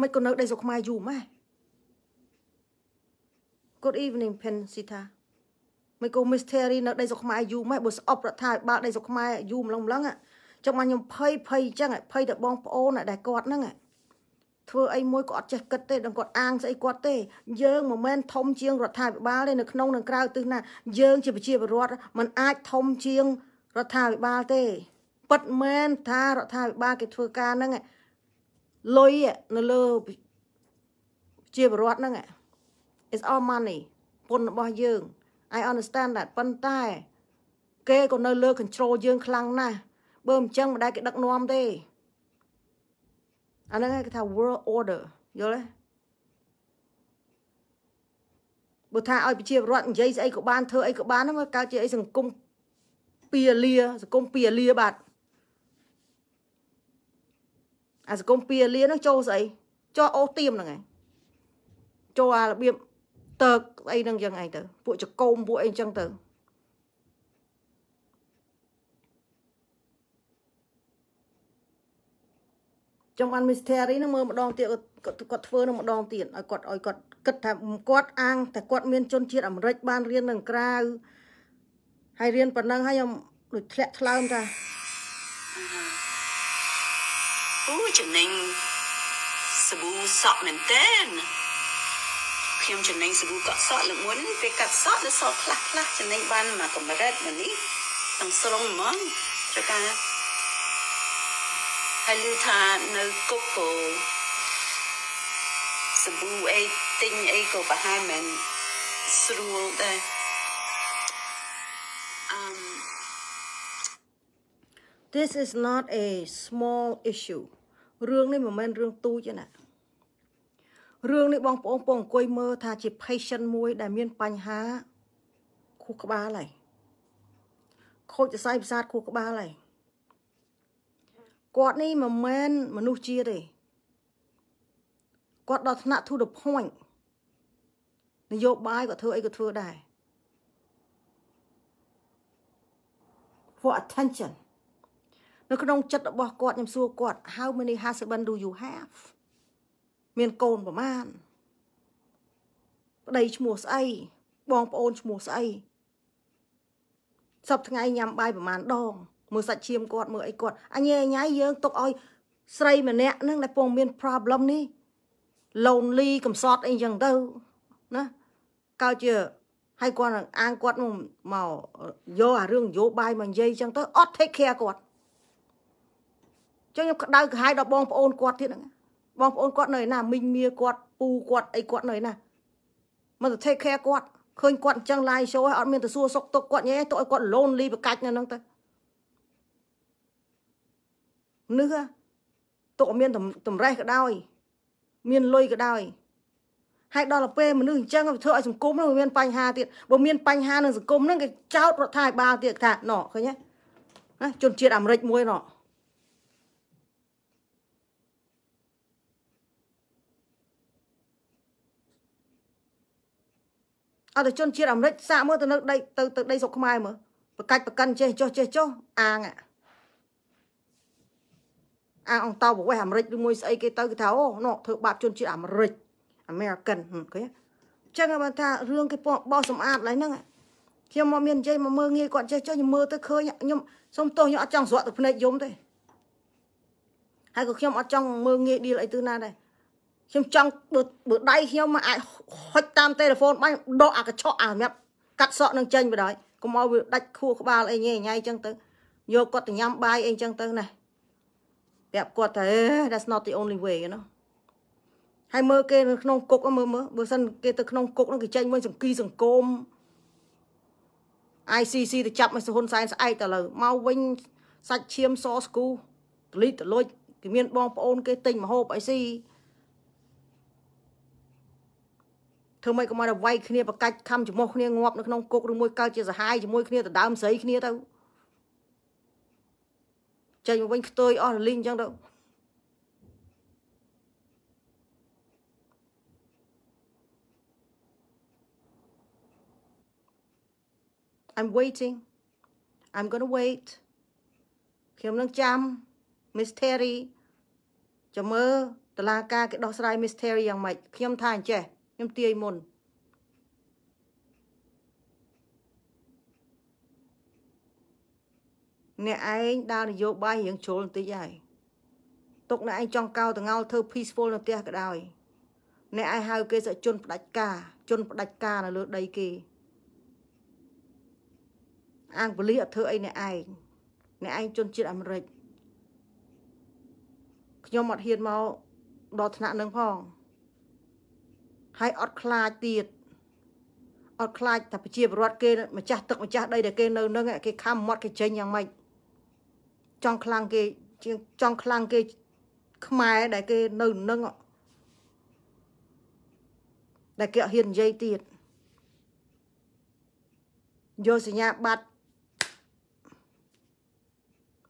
មិនក៏នៅដីស្រុកខ្មែរយូរម៉េះ Good evening Pen Sita មិនក៏ mystery នៅដីស្រុកខ្មែរយូរម៉េះបើស្អប់រដ្ឋាភិបាលដីស្រុកខ្មែរយូរម្លឹងម្លឹង ចឹងមកខ្ញុំភ័យភ័យចឹងភ័យតែបងប្អូនដែលគាត់ហ្នឹងធ្វើអីមួយក៏អត់ចេះគិតទេដល់គាត់អាងស្អីគាត់ទេយើងមិនមែនធំជាងរដ្ឋាភិបាលទេនៅក្នុងនិងក្រៅទិសណាយើងជាប្រជាពលរដ្ឋมันអាចធំជាងរដ្ឋាភិបាលទេពិតមែនថារដ្ឋាភិបាលគេធ្វើការហ្នឹងលុយនៅលើជាពលរដ្ឋហ្នឹង is all money ពន្ធរបស់យើង I understand that ប៉ុន្តែ គេក៏នៅលើ control យើងខ្លាំងណាស់ បើមិនចឹងមិនដែលគេដឹកនាំទេអាហ្នឹងគេថា world order យល់ទេបើថាឲ្យប្រជាពលរដ្ឋនិយាយស្អីក៏បានធ្វើអីក៏បានមកកើតជាអីសង្គមពៀលាសង្គមពៀលាបាទអាសង្គមពៀលានោះចូលស្អីចូលអូទៀមហ្នឹងឯងចូលអារបៀបតើកអីហ្នឹងចឹងឯងទៅពួកចកោមពួកអីចឹងទៅ ចង់បាន mystery ហ្នឹងមើលម្ដងទៀតគាត់គាត់ធ្វើនឹងម្ដងទៀតឲ្យគាត់ឲ្យគាត់គិតថាគាត់អាងតែគាត់មានជនជាតិអាមេរិកបានរៀននៅក្រៅហើយរៀនប៉ុណ្ណឹងហើយខ្ញុំដូចធ្លាក់ថ្លើមថាអូចំណេញសាប៊ូសក់មែនតើខ្ញុំចំណេញសាប៊ូកក់សក់លើមុនពេលកាត់សក់នៅសក់ខ្លះខ្លះចំណេញបានមកកម្រិតមកនេះទាំងស្រុងហ្មងត្រូវការ ហើយលឺថានៅគុកក៏សាប៊ូអីទិញអីក៏ប្រហែលមិនស្រួលដែរអឺ This is not a small issue រឿងនេះមិនមែនរឿងទូចទេណារឿងនេះបងប្អូនពងអង្គុយមើលថាជា patient មួយ ដែលមានបញ្ហាខួរក្បាលហើយខូចសរសៃប្រសាទខួរក្បាលហើយ គាត់នេះមិនមែនមនុស្សជាតិទេគាត់ដល់ថ្នាក់ to the point នយោបាយក៏ធ្វើអីក៏ធ្វើដែរ for attention នៅក្នុងចិត្តរបស់គាត់ខ្ញុំសួរគាត់ how many husband do you have មានកូនប្រមាណប្តីឈ្មោះស្អីបងប្អូនឈ្មោះស្អីសពថ្ងៃញ៉ាំបាយប្រមាណដង មើលសាច់ឈាមគាត់មើលអីគាត់អញញ៉ៃយើងទុកឲ្យស្រីម្នាក់ហ្នឹងដែលពងមាន problem នេះ lonely កំសត់អីចឹងទៅណាកើតជាហើយគាត់អាងគាត់មកមកយកអារឿងនយោបាយមកនិយាយចឹងទៅអត់ take care គាត់ចឹងខ្ញុំក្តៅក្រហាយដល់បងប្អូនគាត់ទៀតហ្នឹងបងប្អូនគាត់នៅឯណាមីងមៀគាត់ពូគាត់អីគាត់នៅឯណាមកទៅ take care គាត់ឃើញគាត់អញ្ចឹង live show ហើយអត់មានទៅសួរសុខទុក្ខគាត់ញ៉េទៅឲ្យគាត់ lonely បកាច់នៅហ្នឹងទៅ នឿទុកមានតម្រេះក៏ដោយ មានលុយក៏ដោយហើយដល់ទៅពេលមនុស្សអញ្ចឹងធ្វើឲ្យសង្គមនឹងមានបញ្ហាទៀតបើមានបញ្ហានឹងសង្គមនឹងគេចោទរដ្ឋាភិបាលទៀតថាណ៎ឃើញទេណាជនជាតិអាមេរិកមួយណ៎អត់ទៅជនជាតិអាមេរិកសាកមើលទៅនៅដីទៅទៅដីស្រុកខ្មែរមើលប្រកាច់ប្រកិនចេះចុះចេះចុះអាងអា ងអង្តោប្រវេសអាមេរិកឬមួយស្អីគេទៅគេថាអូណូធ្វើបាបជនជាតិអាមេរិក American ឃើញចឹងបើថារឿងគេបោះសម្អាតឡើយហ្នឹងខ្ញុំមកមាននិយាយមកមើលងាយគាត់ចេះចុះខ្ញុំមើលទៅឃើញខ្ញុំសុំទោសខ្ញុំអត់ចង់ស្រក់ទៅភ្នែកយំទេហើយក៏ខ្ញុំអត់ចង់មើលងាយឌីលអីទៅណាដែរខ្ញុំចង់បើបើដៃខ្ញុំមកអាចហុចតាមទូរស័ព្ទបាញ់ដកអាកញ្ឆក់អាសម្រាប់កាត់សក់នឹងចេញបណ្ដោយកុំឲ្យវាដាច់ខួរក្បាលអីញ៉ៃញ៉ៃចឹងទៅយកគាត់ទៅញ៉ាំបាយអីចឹងទៅណា ប្រាប់គាត់ថា that's not the only way you know ហើយមើលគេនៅក្នុងគុកមើលមើលបើសិនគេទៅក្នុងគុកនោះគេចេញវិញសង្គីសង្គម ICC ទៅចាប់មកសុហ៊ុនសែនស្អែកទៅលើមកវិញសាច់ឈាមសស្គូតលីតលុចគេមានបងប្អូនគេទិញមហូបអីស៊ីធ្វើម៉េចកុំឲ្យវាយគ្នាប្រកាច់ខំចំោះគ្នាងាប់នៅក្នុងគុកឬមួយកើតជាសហាយជាមួយគ្នាដដើមស្រីគ្នាទៅ ចេញមកវិញខ្ទួយអស់រលីងអញ្ចឹងទៅ I'm waiting I'm going to wait ខ្ញុំនឹងចាំ Miss Terry ចាំមើលតឡាការគេដោះស្រាយ Miss Terry យ៉ាងម៉េចខ្ញុំថាអញ្ចេះខ្ញុំទាយមុន អ្នកឯងដើរនយោបាយរៀងជ្រុលបន្តិចហើយទុកអ្នកឯងចង់កោតងោលធ្វើ peaceful នៅផ្ទះក៏ដោយអ្នកឯងហៅគេសជនផ្ដាច់ការជនផ្ដាច់ការនៅលើដីគេអាងបលិសអត់ធ្វើអីអ្នកឯងអ្នកឯងជនជាតិអាមេរិកខ្ញុំអត់ហ៊ានមកដល់ថ្នាក់នឹងផងហើយអត់ខ្លាចទៀតអត់ខ្លាចតែប្រជាពលរដ្ឋគេម្ចាស់ទឹកម្ចាស់ដីដែលគេនៅនឹងគេខំមាត់គេចេញយ៉ាងម៉េច ចង់ខ្លាំងគេចង់ខ្លាំងគេខ្មែរដែលគេនៅនឹងដែលគេអត់ហ៊ាននិយាយទៀតយកសញ្ញាបត្រ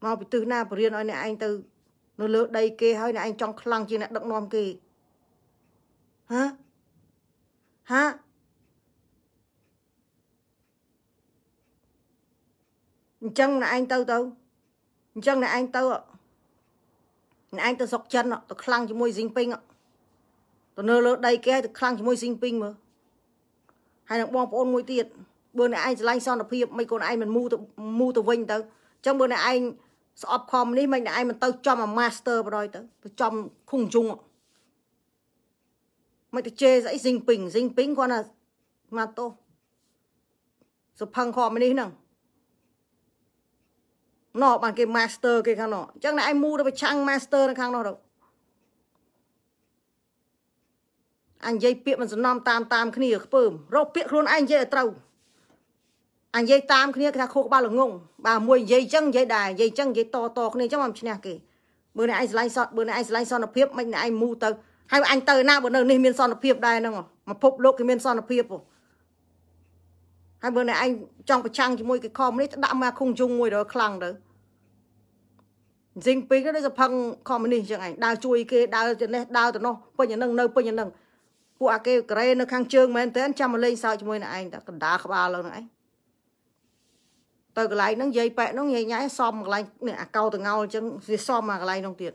មកពីទិសណាបរៀនឲ្យអ្នកឯងទៅនៅលើដីគេហើយអ្នកឯងចង់ខ្លាំងជាងអ្នកដឹកនាំគេហាហាអញ្ចឹងអ្នកឯងទៅទៅ អញ្ចឹងអ្នកឯងទៅអ្នកឯងទៅសុកចិនទៅខ្លាំងជាមួយស៊ីងពីងទៅនៅលើដីគេទៅខ្លាំងជាមួយស៊ីងពីងមើលហើយនឹងបងប្អូនមួយទៀតបើអ្នកឯងឆ្លាញ់សន្តិភាពមិនកូនឯងមិនមូទៅមូទៅវិញទៅអញ្ចឹងបើអ្នកឯងស្អប់ខំនេះមិនអ្នកឯងមិនទៅចំអា master បដ ாய் ទៅទៅចំខុងជុងមិនទៅជេស្អីស៊ីងពីងស៊ីងពីងគាត់ណាមកតោសុផឹងខំនេះហ្នឹង ណោះបានគេ master គេខាងនោះអញ្ចឹងអ្នកឯងមូទៅប្រឆាំង master នៅខាងនោះទៅអញនិយាយពាក្យមិនសំណំតាមតាមគ្នាខ្ពើមរកពាក្យខ្លួនឯងនិយាយឲ្យត្រូវអញនិយាយតាមគ្នាគេថាខូក្បាលល្ងងបាទមួយនិយាយអញ្ចឹងនិយាយដែរនិយាយអញ្ចឹងនិយាយតតគ្នាអញ្ចឹងមិនឈ្នះគេបើអ្នកឯងឆ្លាញ់សតបើអ្នកឯងឆ្លាញ់សន្តិភាពមិនអ្នកឯងមូទៅហើយអញទៅណាបើនៅនេះមានសន្តិភាពដែរហ្នឹងមកភពលោកគេមានសន្តិភាពហើ យបើអ្នកឯងចង់ប្រឆាំងជាមួយគេខំនេះដាក់មកខុងជុងមួយដល់ខ្លាំងទៅស៊ីងពីងទៅសផឹងខមនេះចឹងឯងដើរជួយគេដើរទៅនេះដើរទៅនោះពេញអានឹងនៅពេញអានឹងពួកអាគេកូរ៉េនៅខាងជើងមែនតើចាំមកលេងសើចជាមួយនឹងឯងតកណ្ដាលក្បាលលើនឹងឯងទៅកន្លែងហ្នឹងយាយប៉ែហ្នឹងយាយញ៉ៃសំកន្លែងនេះអាកោតងោលអញ្ចឹងវាសំមកកន្លែងហ្នឹងទៀត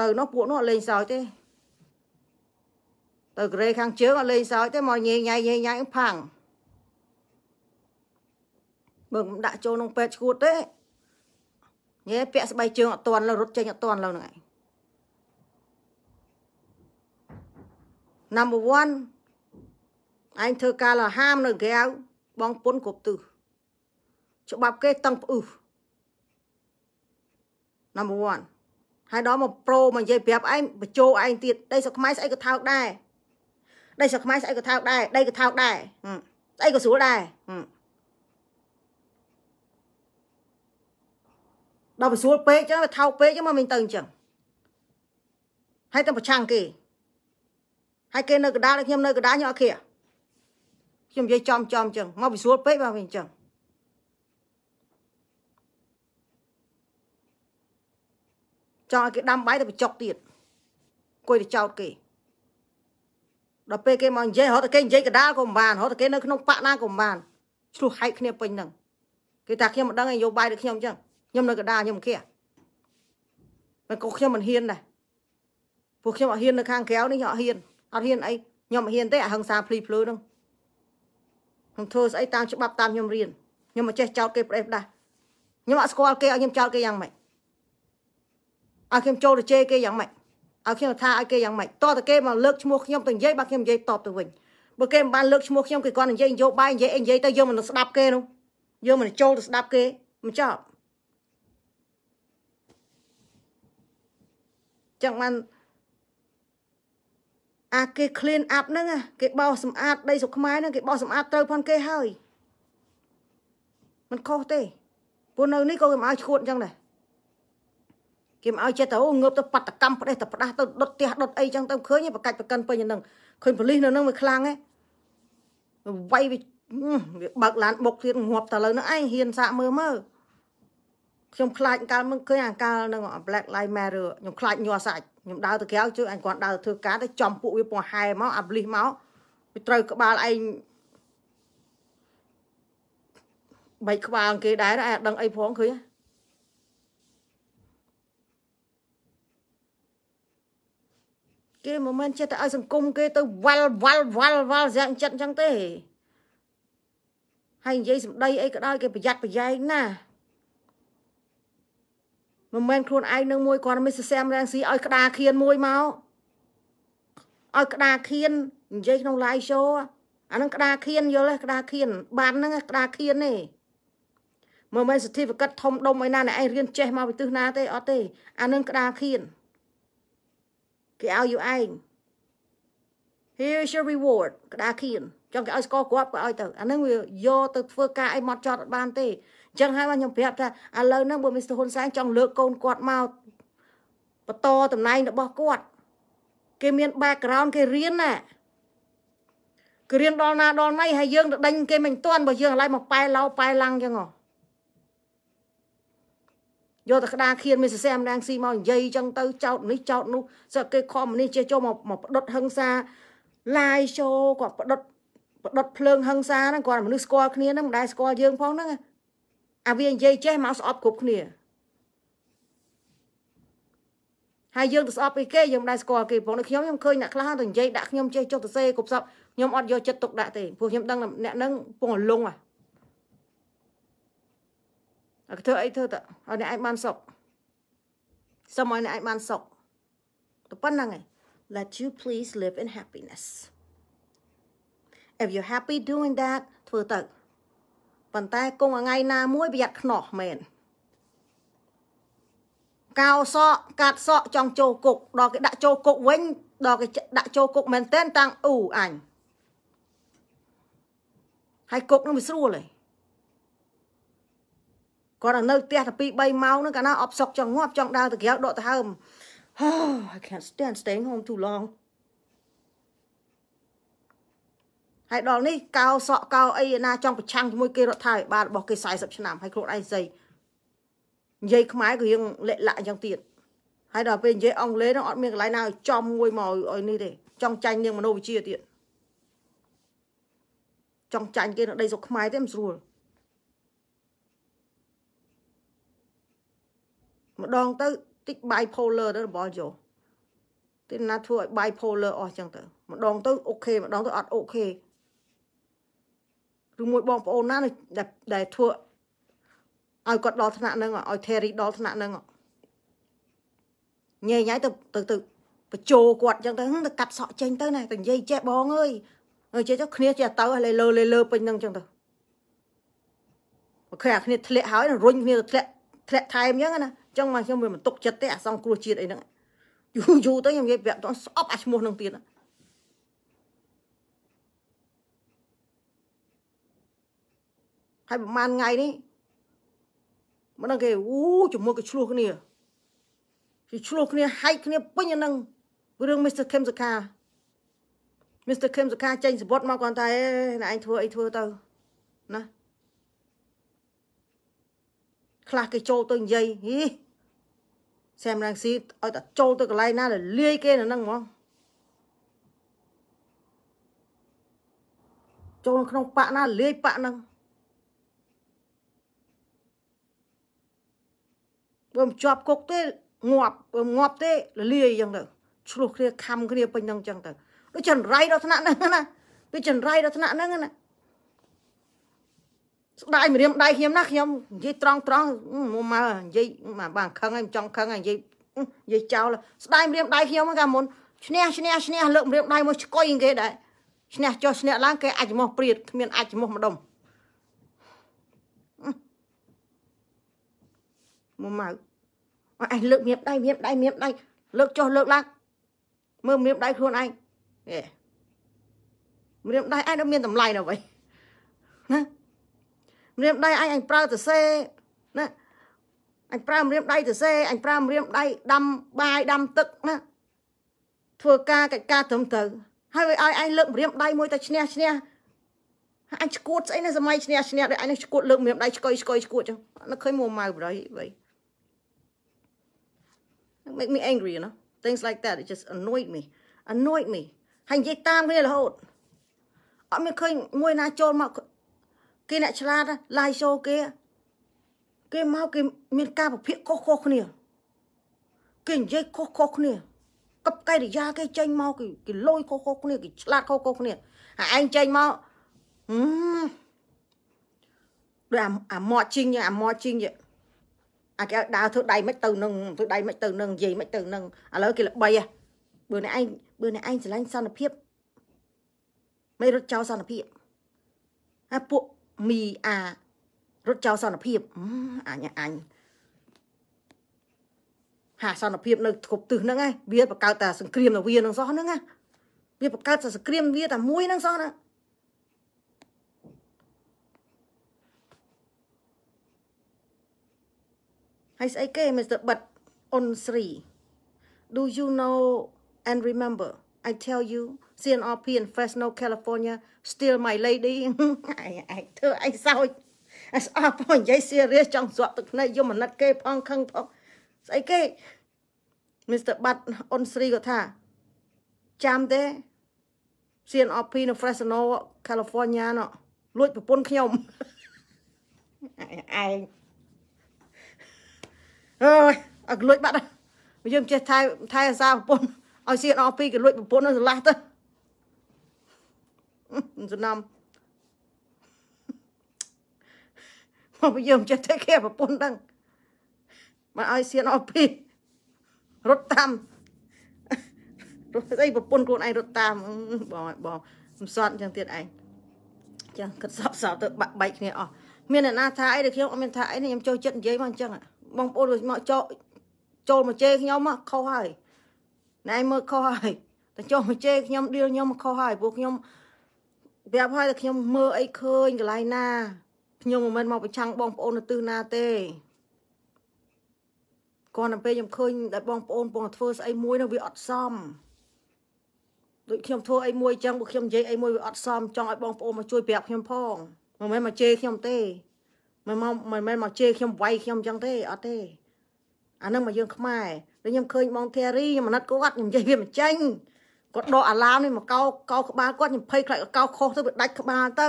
ទៅនោះពួកនោះអត់លេងសើចទេទៅកូរ៉េខាងជើងអត់លេងសើចទេមកញ៉ៃញ៉ៃញ៉ៃញ៉ៃផាំង បើមិនដាក់ចូលក្នុងពេទ្យឈួតទេញ៉ែពាក់ស្បែកជើងអត់តន់លើរត់ចេញអត់តន់លើហ្នឹងឯង number 1ឯងធ្វើការលហាមនៅក្រៅបងពុនគ្រប់ទិសច្បាប់គេតឹងផ្អឹស number 1ហើយដល់មកប្រូមកនិយាយប្រាប់ឯងបញ្ចោឯងទៀតដីស្រុកខ្មែរស្អីក៏ថោកដែរដីស្រុកខ្មែរស្អីក៏ថោកដែរដីក៏ថោកដែរស្អីក៏ស្រួលដែរ ដល់វាស្រួលពេកចឹងវាថោកពេកចឹងមកមិនទៅអញ្ចឹងហើយតែប្រឆាំងគេហើយគេនៅកដាលខ្ញុំនៅកដាលខ្ញុំអត់គ្នាខ្ញុំនិយាយចំចំចឹងមកវាស្រួលពេកមកវិញចឹងចង់ឲ្យគេដាំបាយទៅបញ្ចុកទៀតគួយទៅចោតគេដល់ពេលគេមកនិយាយរត់តែគេនិយាយកដាលក៏មិនបានរត់តែគេនៅក្នុងបាក់ណាក៏មិនបានឆ្លោះហែកគ្នាពេញហ្នឹងគេថាខ្ញុំមិនដឹងឯងយោបាយដូចខ្ញុំអញ្ចឹង ខ្ញុំនៅកដាខ្ញុំគេមិនក៏ខ្ញុំមិនហ៊ានដែរពួកខ្ញុំអត់ហ៊ាននៅខាងក្រៅនេះខ្ញុំអត់ហ៊ានអត់ហ៊ានអីខ្ញុំអត់ហ៊ានទេអាហឹងសាភ្លីភ្លឺហ្នឹងខ្ញុំធ្វើស្អីតាមច្បាប់តាមខ្ញុំរៀនខ្ញុំមិនចេះចោតគេប្រេះផ្ដាស់ខ្ញុំអត់ស្គាល់គេឲ្យខ្ញុំចោតគេយ៉ាងម៉េចឲ្យខ្ញុំចូលទៅជេរគេយ៉ាងម៉េចឲ្យខ្ញុំថាឲ្យគេយ៉ាងម៉េចតោះតែគេមកលើកឈ្មោះខ្ញុំទៅនិយាយបើខ្ញុំនិយាយតបទៅវិញបើគេមិនបានលើកឈ្មោះខ្ញុំគេគាត់និយាយនយោបាយនិយាយអីនិយាយទៅយើងមិនស្ដាប់គេនោះយើងមិនចូលទៅស្ដាប់គេមិនចប់ ចឹងបានអាគេ clean up ហ្នឹងគេបោសសម្អាតដីស្រុកខ្មែរហ្នឹងគេបោសសម្អាតត្រូវផងគេហើយมันខុសទេព្រោះនៅនេះក៏គេមកឲ្យឈួតអញ្ចឹងដែរគេមកឲ្យចិត្តទៅងើបទៅបដកម្មផ្ដេសទៅផ្ដាស់ទៅដុតផ្ទះដុតអីចឹងទៅឃើញបកាច់ប្រកិនពេញហ្នឹងឃើញប៉ូលីសនៅហ្នឹងវាខ្លាំងហ៎វាយវាវាបើកឡានបុកទៀតងាប់តែលើហ្នឹងឯងហ៊ានសាកមើលមើល ខ្ញុំខ្លាចកាលមើលឃើញអាកាលនឹង Black Lives Matter ខ្ញុំខ្លាចញ័រសាច់ខ្ញុំដើរទៅក្រៅជួយអញគាត់ដើរធ្វើការទៅចំពួកវាពងហែមកអាបលិសមកវាត្រូវក្បាលឯងបីក្បាលគេដែរឯងដឹងអីផងឃើញគេមិនមែនចិត្តទៅឲ្យសង្គមគេទៅវល់វល់វល់វល់យ៉ាងចិត្តអញ្ចឹងទេហើយនិយាយសម្ដីអីក៏ដោយគេប្រយ័ត្នប្រយែងណា មិនមែនខ្លួនឯងនឹងមួយគាត់មានសស្សាមរាំងស៊ីឲ្យក្តារខៀនមួយមកឲ្យក្តារខៀននិយាយក្នុង live show អានឹងក្តារខៀនយល់ទេក្តារខៀនបានហ្នឹងក្តារខៀនទេមិនមែន certificate ធំដុំឯណាអ្នកឯងរៀនចេះមកពីទិសណាទេអត់ទេអានឹងក្តារខៀនគេឲ្យយូឯង Here's your reward ក្តារខៀនចង់គេឲ្យស្គាល់គ្រាប់ក៏ឲ្យទៅអានឹងវាយកទៅធ្វើការអីមកចត់អត់បានទេ ចឹងហើយមកខ្ញុំប្រាប់ថាឥឡូវហ្នឹងបើមីស្ទហ៊ុនសែនចង់លើកកូនគាត់មកបន្តតំណែងរបស់គាត់គេមាន background គេរៀនណាគឺរៀនដល់ណាដល់ណីហើយយើងទៅដេញគេមិនទាន់បើយើងឡើយមកប៉ែឡោប៉ែឡាំងចឹងហ៎យកតែក្តារខៀនមានសរសែម្ដងស៊ីមកនិយាយចឹងទៅចោតនេះចោតនោះសឹកគេខំនេះចេះចូលមកមកផ្ដុតហឹងសាឡាយចូលគាត់ផ្ដុតផ្ដុតភ្លើងហឹងសាហ្នឹងគាត់មនុស្សស្គាល់គ្នាហ្នឹងមិនដែលស្គាល់យើងផងហ្នឹង អាវានិយាយចេះមកស្អប់គ្រប់គ្នាហើយយើងទៅស្អប់ពីគេយើងមិនដែលស្គាល់គេផងខ្ញុំខ្ញុំឃើញអ្នកខ្លះទៅនិយាយដាក់ខ្ញុំចេះចុះទៅសេគ្រប់សពខ្ញុំអត់យកចិត្តទុកដាក់ទេព្រោះខ្ញុំដឹងអ្នកហ្នឹងពងលងហ่ะអើធ្វើអីធ្វើទៅឲ្យអ្នកឯងបានសុខសុំឲ្យអ្នកឯងបានសុខទៅប៉ុណ្្នឹងឯង let you please live in happiness if you're happy doing that ធ្វើទៅ ប៉ុន្តែគង់ថ្ងៃណាមួយប្រយ័ត្នខ្នោះមែនកោសក់កាត់សក់ចង់ចូលគុកដល់គេដាក់ចូលគុកវិញដល់គេដាក់ចូលគុកមែនតែនតាំងអ៊ូអញហើយគុកនឹងវាស្រួលឯងគាត់នៅផ្ទះតែ2 3ម៉ោងហ្នឹងកាលណាអបសុកចង់ងាប់ចង់ដើរទៅក្រៅដកទៅហើម Oh I can't stand staying home too long ហើយដល់នេះកោសក់កោអីណាចង់ប្រឆាំងជាមួយគេរដ្ឋាភិបាលរបស់គេ40ឆ្នាំហើយខ្លួនឯងស្អីនិយាយខ្មែរក៏រៀងលាក់លាក់អញ្ចឹងទៀតហើយដល់ពេលនិយាយអង់គ្លេសហ្នឹងអត់មានកន្លែងណាឲ្យចំមួយមកឲ្យនេះទេចង់ចាញ់នាងមនោវិជ្ជាទៀតចង់ចាញ់គេនៅដីស្រុកខ្មែរទេមិនស្រួលម្ដងទៅតិច bipolar ទៅរបស់យោទីណាធ្វើឲ្យ bipolar អស់ចឹងទៅម្ដងទៅអូខេម្ដងទៅអត់អូខេ ឬមួយបងប្អូនណាដែលធ្វើឲ្យគាត់ដល់ថ្នាក់ហ្នឹងឲ្យ Terry ដល់ថ្នាក់ហ្នឹងញ៉ៃញ៉ៃទៅទៅទៅបញ្ចោគាត់ចឹងទៅទៅកាត់សក់ចេញទៅណាទៅនិយាយចេះបងអើយអើចេះទៅគ្នាចេះទៅឲ្យលើលើលើពេញហ្នឹងចឹងទៅមកឃើញអាគ្នាធ្លាក់ហើយរុញគ្នាទៅធ្លាក់ធ្លាក់ថែមចឹងណាចឹងមកខ្ញុំវាមិនទុកចិត្តទេអាសង្គ្រោះជាតិអីហ្នឹងយូរយូរទៅខ្ញុំនិយាយប្រាប់ទៅស្អប់អាឈ្មោះហ្នឹងទៀត ហើយប្រហែលថ្ងៃនេះមិនដឹងគេអូជាមួយគេឆ្លោះគ្នាគេឆ្លោះគ្នាហែកគ្នាពេញអាហ្នឹងរឿង Mr. Kim Saka Mr. Kim Saka ចេញសបុតមកគាត់តែណែឯងធ្វើអីធ្វើទៅណាខ្លះគេចូលទៅនិយាយហីសែមរាំងស៊ីឲ្យតែចូលទៅកន្លែងណាដែលលាយគេនៅហ្នឹងហ្មងចូលក្នុងប៉ាក់ណាលាយប៉ាក់ហ្នឹង បើមិនជាប់គុកទេងាប់បើងាប់ទេលលាយអញ្ចឹងទៅឆ្លោះគ្នាខំគ្នាពេញហ្នឹងអញ្ចឹងទៅដូចចន្រៃដល់ថ្នាក់ហ្នឹងណាដូចចន្រៃដល់ថ្នាក់ហ្នឹងណាស្ដាយម្រាមដៃខ្ញុំណាខ្ញុំនិយាយត្រង់ត្រង់មកមកនិយាយមកបានខឹងហើយមិនចង់ខឹងហើយនិយាយនិយាយចោលស្ដាយម្រាមដៃខ្ញុំកាលមុនឈ្នះឈ្នះឈ្នះលើកម្រាមដៃមកឆ្កុយគេដែរឈ្នះចុះឈ្នះឡើងគេអាចមកព្រាតគ្មានអាចមកម្ដុំមកមក អញលើកមៀបដៃមៀបដៃមៀបដៃលើកចុះលើកឡើងមើលមៀបដៃខ្លួនឯងហេមៀបដៃឯងដល់មានតម្លៃដល់វិញណាមៀបដៃឯងអញប្រើទៅសេណាអញប្រើមៀបដៃទៅសេអញប្រើមៀបដៃដាំបាយដាំទឹកណាធ្វើការកិច្ចការត្រឹមត្រូវហើយឲ្យឯងលើកមៀបដៃមួយទៅឈ្នះឈ្នះអញឈួតស្អីនៅសម័យឈ្នះឈ្នះដូចអញនឹងឈួតលើកមៀបដៃឆ្កុយឆ្កុយឈួតចឹងនឹកឃើញមួម៉ៅបរិយបី make me angry you know things like that it just annoyed me annoyed me ហើយនិយាយតាមគ្នារហូតអត់មានឃើញមួយណាចូលមកគេអ្នកឆ្លាតឡាយ show គេគេមកគេមានការប្រភេទខុសខុសគ្នាគេនិយាយខុសខុសគ្នាកັບកៃរិយាគេចេញមកគេគេលយខុសខុសគ្នាគេឆ្លាតខុសខុសគ្នាហើយឯងចេញមកហឹមដូចអាមាត់ជីងអាមាត់ជីងយ៉ាង អាគេដើរធ្វើដៃមិនទៅនឹងធ្វើដៃមិនទៅនឹងនិយាយមិនទៅនឹងឥឡូវគេល្បីហ៎បើអ្នកឯងបើអ្នកឯងស្រឡាញ់សន្តិភាពមិនរត់ចោលសន្តិភាពហើយពួកមីអារត់ចោលសន្តិភាពអញអញហាសន្តិភាពនៅគ្រប់ទិសហ្នឹងឯងវាបង្កើតតែសង្គ្រាមនៅវានឹងសោះហ្នឹងណាវាបង្កើតតែសង្គ្រាមវាតែមួយហ្នឹងសោះ ណា hay say ke Mr. But on Sri do you know and remember I tell you CNRP in Fresno California still my lady ឯឯធ្វើអីសោចអស្អប់ផងនិយាយ serious ចង់ស្រាប់ទឹកភ្នែកយកមណិតគេផងខឹងផងស្អីគេ Mr. បាត់អ៊ុនស្រីក៏ថាចាំទេ CNRP នៅ Fresno California នោះលួចប្រពន្ធខ្ញុំឯង អើយអត់លួចបាត់យើងចេះថែថែអាសាប្រពន្ធឲ្យ CNRP ក៏លួចប្រពន្ធនឹងស្រឡះទៅសំណំមកយើងចេះតែគេប្រពន្ធដឹងមកឲ្យ CNRP រត់តាមរត់ស្អីប្រពន្ធខ្លួនឯងរត់តាមបងបងសំសត់អញ្ចឹងទៀតឯងចឹងគិតសពសោទៅបាក់បែកគ្នាអស់មានអ្នកណាថាអីដែលខ្ញុំអត់មានថាអីខ្ញុំចូលចិត្តនិយាយមកអញ្ចឹង បងប្អូនមកចូលចូលមកជេរខ្ញុំមកខុសហើយណែមើលខុសហើយតែចូលមកជេរខ្ញុំឌីលខ្ញុំខុសហើយពួកខ្ញុំប្រាប់ហើយតែខ្ញុំមើលអីឃើញកន្លែងណាខ្ញុំមិនមែនមកប្រឆាំងបងប្អូននៅទិសណាទេគាត់ទៅពេលខ្ញុំឃើញតែបងប្អូនពងធ្វើស្អីមួយនោះវាអត់សមដូចខ្ញុំធ្វើអីមួយចឹងបើខ្ញុំនិយាយអីមួយវាអត់សមចង់ឲ្យបងប្អូនមកជួយប្រាប់ខ្ញុំផងមិនមែនមកជេរខ្ញុំទេ មិនមកមិនមែនមកជេរខ្ញុំវាយខ្ញុំចឹងទេអត់ទេអានឹងមកយើងខ្មែរដូចខ្ញុំឃើញបងធារីខ្ញុំអាណិតគាត់ខ្ញុំនិយាយវាមិនចាញ់គាត់ដកអាឡាមនេះមកកោកោក្បាលគាត់ខ្ញុំភ័យខ្លាចកោខុសទៅវាដាច់ក្បាលទៅ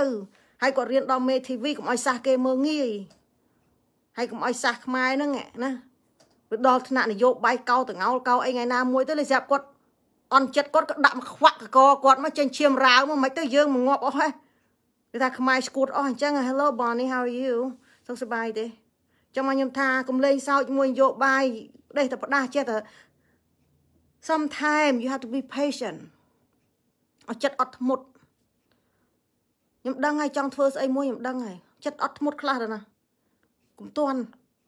ហើយគាត់រៀនដល់មេធីវីកុំឲ្យសះគេមើងងាយហើយកុំឲ្យសះខ្មែរហ្នឹងណាវាដល់ថ្នាក់នយោបាយកោតងោលកោអីថ្ងៃណាមួយទៅលេស្រាប់គាត់អន់ចិត្តគាត់ក៏ដាក់មកខ្វាក់កកគាត់មកចេញឈាមរាវមកមិនទៅយើងមកងាប់អស់ហ៎គេថាខ្មែរស្គួតអស់អញ្ចឹង Hello Bonnie how are you សុខសប្បាយទេចាំមកខ្ញុំថាកុំលេងសើចមួយនយោបាយដេះតែផ្ដាស់ចេះតែ sometimes you have to be patient អត់ចិត្តអត់ធ្មត់ខ្ញុំដឹងហើយចង់ធ្វើស្អីមួយខ្ញុំដឹងហើយចិត្តអត់ធ្មត់ខ្លះទៅណាកុំតន់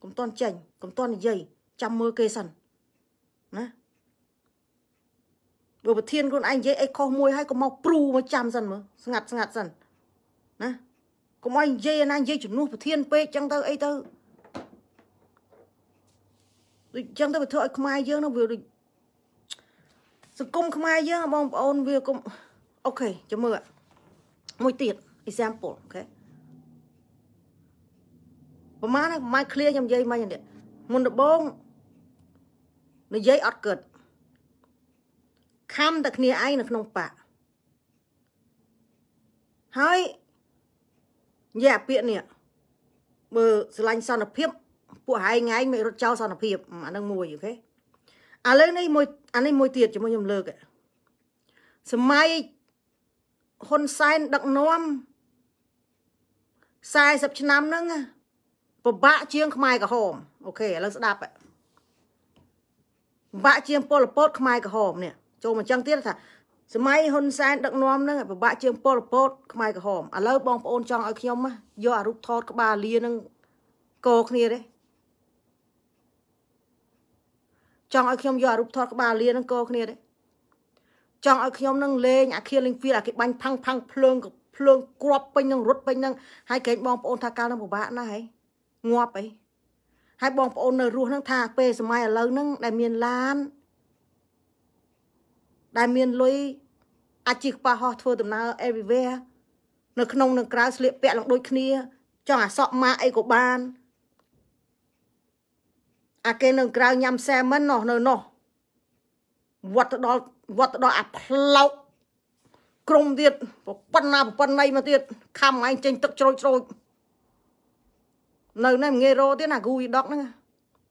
កុំតន់ចេញកុំតន់និយាយចាំមើលគេសិនណាបើប្រធានខ្លួនឯងនិយាយអីខុសមួយហើយកុំមកព្រូមកចាំសិនមើលស្ងាត់ស្ងាត់សិនណា កុំឲ្យនិយាយណានិយាយជំនួសប្រធានពេកចឹងទៅអីទៅដូចចឹងទៅវាធ្វើឲ្យខ្មែរយើងនោះវាដូចសង្គមខ្មែរយើងបងប្អូនវាកុំអូខេចាំមើលមួយទៀត example អូខេប្រហែលប្រហែល clear ខ្ញុំនិយាយមកនេះមុនដំបូងនិយាយអត់គិតខំតែគ្នាឯងនៅក្នុងបាក់ហើយ និយាយអាពាក្យនេះបើស្រឡាញ់សន្តិភាពពួកហែងឯងមិនរត់ចោលសន្តិភាពអានឹងមួយអូខេឥឡូវនេះមួយអានេះមួយទៀតជាមួយខ្ញុំលើកសម័យហ៊ុនសែនដឹកនាំ40ឆ្នាំហ្នឹងពិបាកជាងខ្មែរក្រហមអូខេឥឡូវស្ដាប់ពិបាកជាងពលពតខ្មែរក្រហមនេះចូលមកចឹងទៀតថា សម័យហ៊ុនសែនដឹកនាំហ្នឹងពិបាកជាងពលពតខ្មែរក្រហមឥឡូវបងប្អូនចង់ឲ្យខ្ញុំយកអារូបថតក្បាលលានឹងកោគ្នាទេចង់ឲ្យខ្ញុំយកអារូបថតក្បាលលានឹងកោគ្នាទេចង់ឲ្យខ្ញុំនឹងលេងអាខៀលលេងហ្វីលអាគេបាញ់ផាំងផាំងភ្លើងភ្លើងគ្រាប់ពេញនឹងរត់ពេញនឹងហើយកែងបងប្អូនថាកាលនឹងពិបាកណាស់ហីងាប់អីហើយបងប្អូននៅរស់នឹងថាពេលសម័យឥឡូវហ្នឹងដែលមានឡាន ដែលមានលុយអាចជិះប៉ះហោះធ្វើដំណើរ everywhere នៅក្នុងនឹងក្រៅស្លៀកពាក់ឡើងដូចគ្នា ចង់អាសក់ម៉ាអីក៏បានអាគេនៅក្រៅញ៉ាំសែមិននោះនៅនោះវត្តទៅដល់វត្តទៅដល់អាផ្លោកក្រុមទៀតប៉ុណ្ណាប៉ុណ្ណៃមកទៀតខំឯងចេញទឹកជ្រោចជ្រោចនៅនេះងាយរោទៀតណាគូយដកហ្នឹង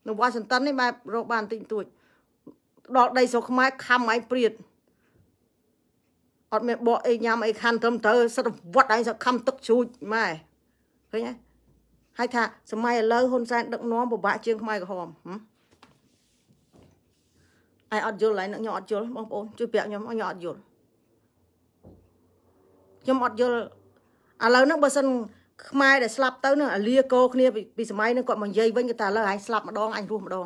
នៅវ៉ាស៊ីនតោននេះបែបរកបានតិចតួចដល់ដីស្រុកខ្មែរខំឯងព្រាត អត់មានបកអីញ៉ាំអីខាន់ត្រឹមត្រូវសិតវត្តឯងសខំទឹកជ្រូចម៉ែឃើញទេហើយថាសម័យឥឡូវហ៊ុនសែនដឹកនាំពិបាកជាងខ្មែរក្រហមអីអត់យល់ហើយខ្ញុំអត់យល់បងប្អូនជួយប្រាប់ខ្ញុំខ្ញុំអត់យល់ខ្ញុំអត់យល់ឥឡូវហ្នឹងបើសិនខ្មែរដែលស្លាប់ទៅនឹងអាលាកោគ្នាពីសម័យហ្នឹងគាត់មកនិយាយវិញគាត់ថាឥឡូវអញស្លាប់ម្ដងអញរស់ម្ដង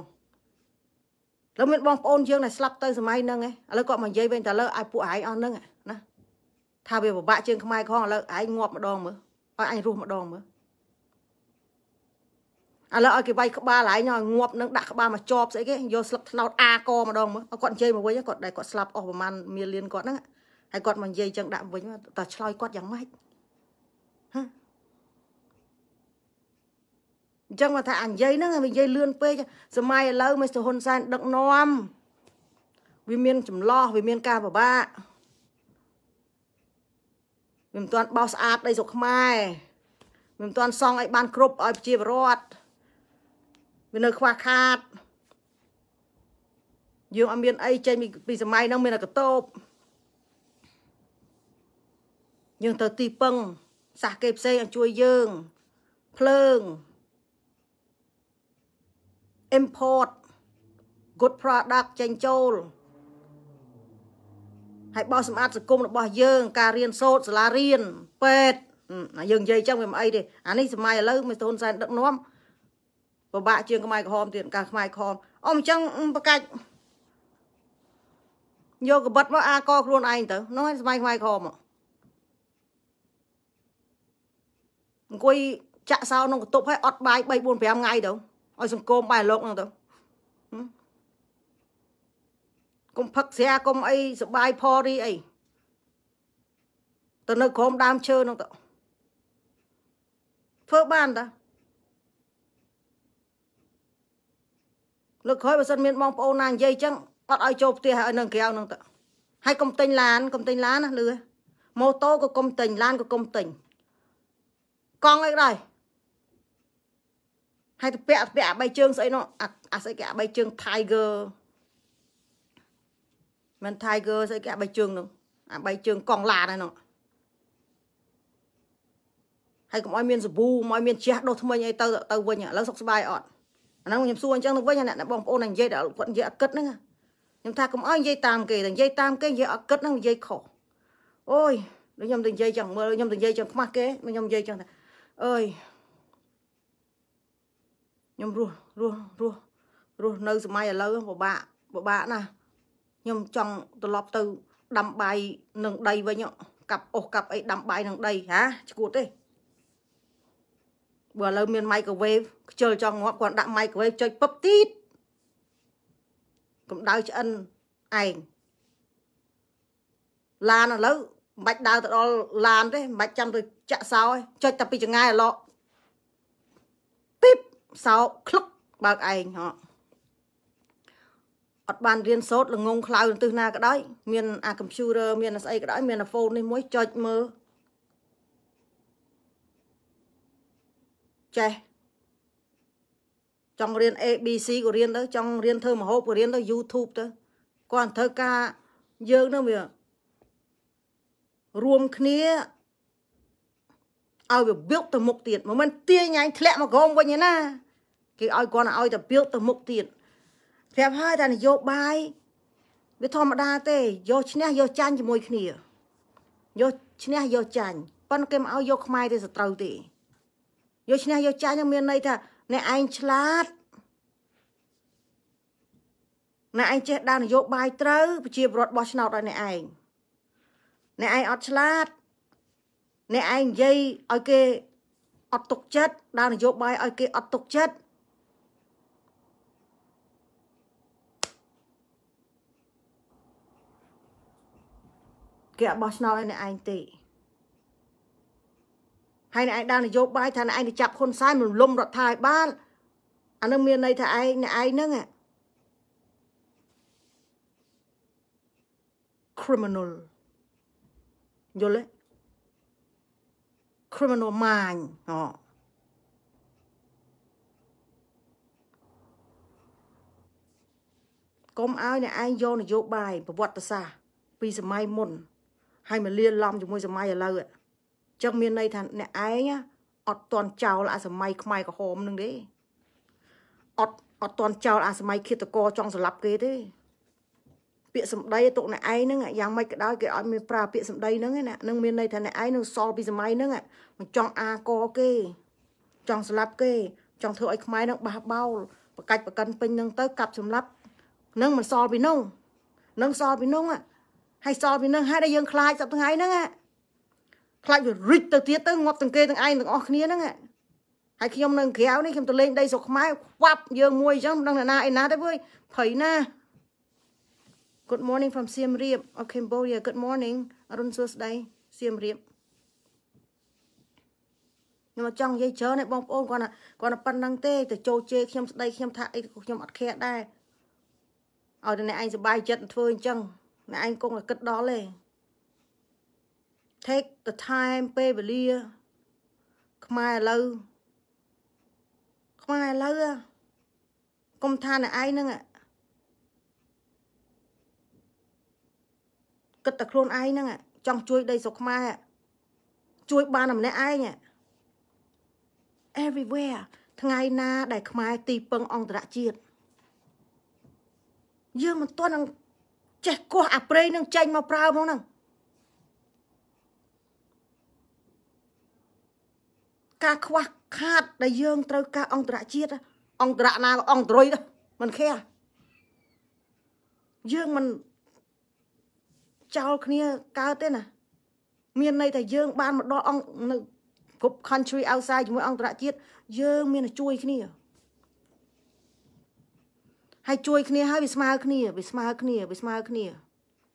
ឥឡូវមានបងប្អូនយើងដែលស្លាប់ទៅសម័យហ្នឹងឯងឥឡូវគាត់មកនិយាយវិញតែឥឡូវឲ្យពួកឯងអស់ហ្នឹងណា ថាវាពិបាកជាងខ្មែរខំឥឡូវឯងងាប់ម្ដងមើលឲ្យអញរស់ម្ដងមើលឥឡូវឲ្យគេវាយក្បាលហើយងាប់នឹងដាក់ក្បាលមកជាប់ស្អីគេយកស្លឹកថ្នោតអាកម្ដងមើលគាត់និយាយមកវិញគាត់ដែលគាត់ស្លាប់អស់ប្រហែលមៀលលៀនគាត់ហ្នឹងហើយគាត់មកនិយាយចឹងដាក់វិញតែឆ្លើយគាត់យ៉ាងម៉េចហ៎អញ្ចឹងមកថាអញ្ញ័យហ្នឹងវានិយាយលឿនពេកសម័យឥឡូវមីស្ទហ៊ុនសែនដឹកនាំវាមានចម្លោះវាមានការពិបាក វាមិនទាន់បោសស្អាតដីស្រុកខ្មែរវាមិនទាន់សង់ឲ្យបានគ្រប់ឲ្យប្រជាពលរដ្ឋវានៅខ្វះខាតយើងអត់មានអីចេញពីសម័យហ្នឹងមានតែកតោបយើងទៅទីពឹងសះគេផ្សេងឲ្យជួយយើងភ្លើង import good product ចេញចូល ហើយបោះសម្អាតសង្គមរបស់យើងការរៀនសូត្រសាលារៀនពេទ្យយើងនិយាយចឹងវាមិនអីទេអានេះសម័យឥឡូវមិនទូនសែនដឹកនាំពិបាកជាងខ្មែរក្រហមទៀតការខ្មែរក្រហមអមអញ្ចឹងបកាច់យកកបិតមកអាកខ្លួនឯងទៅនោះឯងសម័យខ្មែរក្រហមអង្គុយចាក់សោក្នុងកតុបឲ្យអត់បាយ3 4 5ថ្ងៃទៅឲ្យសង្គមបែរលោកហ្នឹងទៅ កុំផឹកស្រាកុំអីសបាយផរីអីទៅនៅក្រោមដើមឈើហ្នឹងទៅធ្វើបានតាលើកក្រោយបើសិនមានបងប្អូនណានិយាយចឹងអត់ឲ្យចូលផ្ទះឲ្យនៅក្រៅហ្នឹងទៅហើយកុំទិញឡានកុំទិញឡានណាលឺម៉ូតូក៏កុំទិញឡានក៏កុំទិញកង់អីក៏ដោយហើយទៅពាក់ពាក់អាបីជើងស្អីនោះអាស្អីគេអាបីជើង Tiger មិន Tiger ស្អីគេអាបីជើងនោះអាបីជើងកង់ឡានហ្នឹងហើយកុំឲ្យមានសាប៊ូកុំឲ្យមានជះដុសថ្មិញអីទៅទៅវិញឥឡូវសុខសប្បាយអត់អាហ្នឹងខ្ញុំសួរអញ្ចឹងទៅវិញអ្នកបងប្អូននិយាយដល់គាត់និយាយអត់គិតហ្នឹងខ្ញុំថាកុំឲ្យនិយាយតាមគេតែនិយាយតាមគេនិយាយអត់គិតហ្នឹងនិយាយខុសអូយដូចខ្ញុំទៅនិយាយចឹងមើលខ្ញុំទៅនិយាយចឹងខ្មាស់គេខ្ញុំនិយាយចឹងថាអើយខ្ញុំរស់រស់រស់រស់នៅសម័យឥឡូវពិបាកពិបាកណាស់ ខ្ញុំចង់ត្រឡប់ទៅដាំបាយនឹងដីវិញកាប់អុសកាប់អីដាំបាយនឹងដីហាឈួតទេបើឥឡូវមាន microwave ខ្ជិលចង់ងាប់គាត់ដាក់ microwave ចុចពឹបទីតកម្ដៅឆ្អិនឯងឡានឥឡូវមិនបាច់ដើរទៅដល់ឡានទេមិនបាច់ចាំទៅចាក់សោឯងចុចតែពីចងាយអឡោពីបសោក្លុកបើកឯងហ៎ អត់បានរៀនសូត្រល្ងងខ្លៅទិសណាក៏ដោយមានអា computer មានស្អីក៏ដោយមានអា phone នេះមួយចុចមើលចេះចង់រៀន ABC ក៏រៀនទៅចង់រៀនធ្វើម្ហូបក៏រៀនទៅ YouTube ទៅគាត់ត្រូវការយើងនឹងវារួមគ្នាឲ្យវាបៀកទៅមុខទៀតមិនមែនទាញឯងធ្លាក់មកក្រោមវិញទេណាគេឲ្យគាត់ឲ្យតែបៀកទៅមុខទៀត ប្រាប់ហើយថានយោបាយវាធម្មតាទេយកឈ្នះយកចាញ់ជាមួយគ្នាយកឈ្នះយកចាញ់ប៉ុន្តែគេមិនឲ្យយកខ្មែរទេសត្រូវទេយកឈ្នះយកចាញ់នឹងមានន័យថាអ្នកឯងឆ្លាតអ្នកឯងចេះដើរនយោបាយត្រូវប្រជាពលរដ្ឋបោះឆ្នោតឲ្យអ្នកឯងអ្នកឯងអត់ឆ្លាតអ្នកឯងនិយាយឲ្យគេអត់ទុកចិត្តដើរនយោបាយឲ្យគេអត់ទុកចិត្ត គេអត់បោះឆ្នោតឲ្យអ្នកឯងទេហើយអ្នកឯងដើរនយោបាយថាអ្នកឯងទៅចាប់ហ៊ុនសែនរំលំរដ្ឋាភិបាលអានឹងមានន័យថាឯងអ្នកឯងហ្នឹង criminal យល់ទេ criminal mind អូកុំឲ្យអ្នកឯងយកនយោបាយប្រវត្តិសាស្ត្រពីសម័យមុន ហើយមកលៀនឡំជាមួយសម័យឥឡូវចឹងមានន័យថាអ្នកឯងអត់តន់ចោលអាសម័យខ្មែរក្រហមនឹងទេអត់អត់តន់ចោលអាសម័យឃាតករចង់សម្លាប់គេទេពាក្យសម្ដីទុកអ្នកឯងហ្នឹងយ៉ាងម៉េចក៏ដោយគេអត់មានប្រើពាក្យសម្ដីហ្នឹងណានឹងមានន័យថាអ្នកឯងនឹងសល់ពីសម័យហ្នឹងមិនចង់អាកគេ ចង់ស្លាប់គេ ចង់ធ្វើឲ្យខ្មែរនឹងបះបោលបកាច់ប្រកិនពេញហ្នឹងទៅកាប់សម្លាប់នឹងមិនសល់ពីនោះនឹងសល់ពីនោះ ហើយសល់ពីនឹងហើយដែលយើងខ្លាចសប្តាហ៍ថ្ងៃហ្នឹងខ្លាចវារិចទៅទៀតទៅងាប់ទាំងគេទាំងឯងទាំងអស់គ្នាហ្នឹងហើយខ្ញុំនៅក្រៅនេះខ្ញុំទៅលេងដីស្រុកខ្មែរវ៉ាប់យើងមួយអញ្ចឹងមិនដឹងណាឯណាទេវើយភ័យណា Good morning from Siem Reap of Cambodia Good morning អរុនសួស្ដី Siem Reap ខ្ញុំចង់និយាយច្រើនឯបងប្អូនគាត់គាត់តែប៉ុណ្្នឹងទេទៅចូលជេរខ្ញុំស្ដីខ្ញុំថាអីខ្ញុំអត់ខែដែរឲ្យតែអ្នកឯងសុបាយចិត្តធ្វើអញ្ចឹង អ្នកឯងគង់តែគិតដល់ទេ take the time ពេលវេលាខ្មែរឥឡូវខ្មែរឥឡូវកុំថាអ្នកឯងហ្នឹងគិតតែខ្លួនឯងហ្នឹងចង់ជួយដីស្រុកខ្មែរជួយបានតែម្នាក់ឯង everywhere ថ្ងៃណាដែលខ្មែរទីពឹងអន្តរជាតិយើងមិនទាន់នឹង ចេះគោះអាប្រេងនឹងចេញមកប្រើផងហ្នឹងការខ្វះខាតដែលយើងត្រូវការអន្តរជាតិអន្តរណាក៏អន្តរុយមិនខែយើងមិនចោលគ្នាកើតទេណាមានន័យថាយើង បានមកដល់អង្គនៅគ្រប់ country outside ជាមួយអង្គរជាតិយើងមានតែជួយគ្នា ហើយជួយគ្នាហើយវាស្មើគ្នាវាស្មើគ្នាវាស្មើគ្នា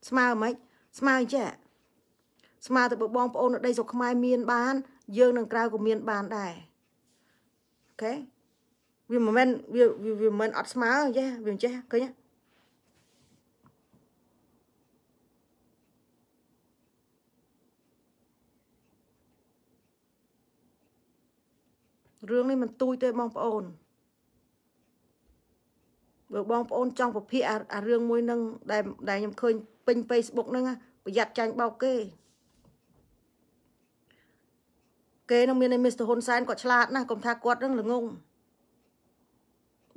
ស្មើមិនស្មើចេះស្មើទៅបើបងប្អូននៅដីស្រុកខ្មែរមានបាន យើងនឹងក្រៅក៏មានបានដែរអូខេវាមិនមែនវាវាមិនអត់ស្មើចេះវាមិនចេះឃើញទេរឿងនេះមិនទូចទេបងប្អូន បើបងប្អូនចង់ពភាកអារឿងមួយនឹងដែលដែលខ្ញុំឃើញពេញ Facebook ហ្នឹងប្រយ័ត្នចាញ់បោកគេគេនឹងមានមីស្ទ័រហ៊ុនសែនគាត់ឆ្លាតណាស់កុំថាគាត់នឹងល្ងង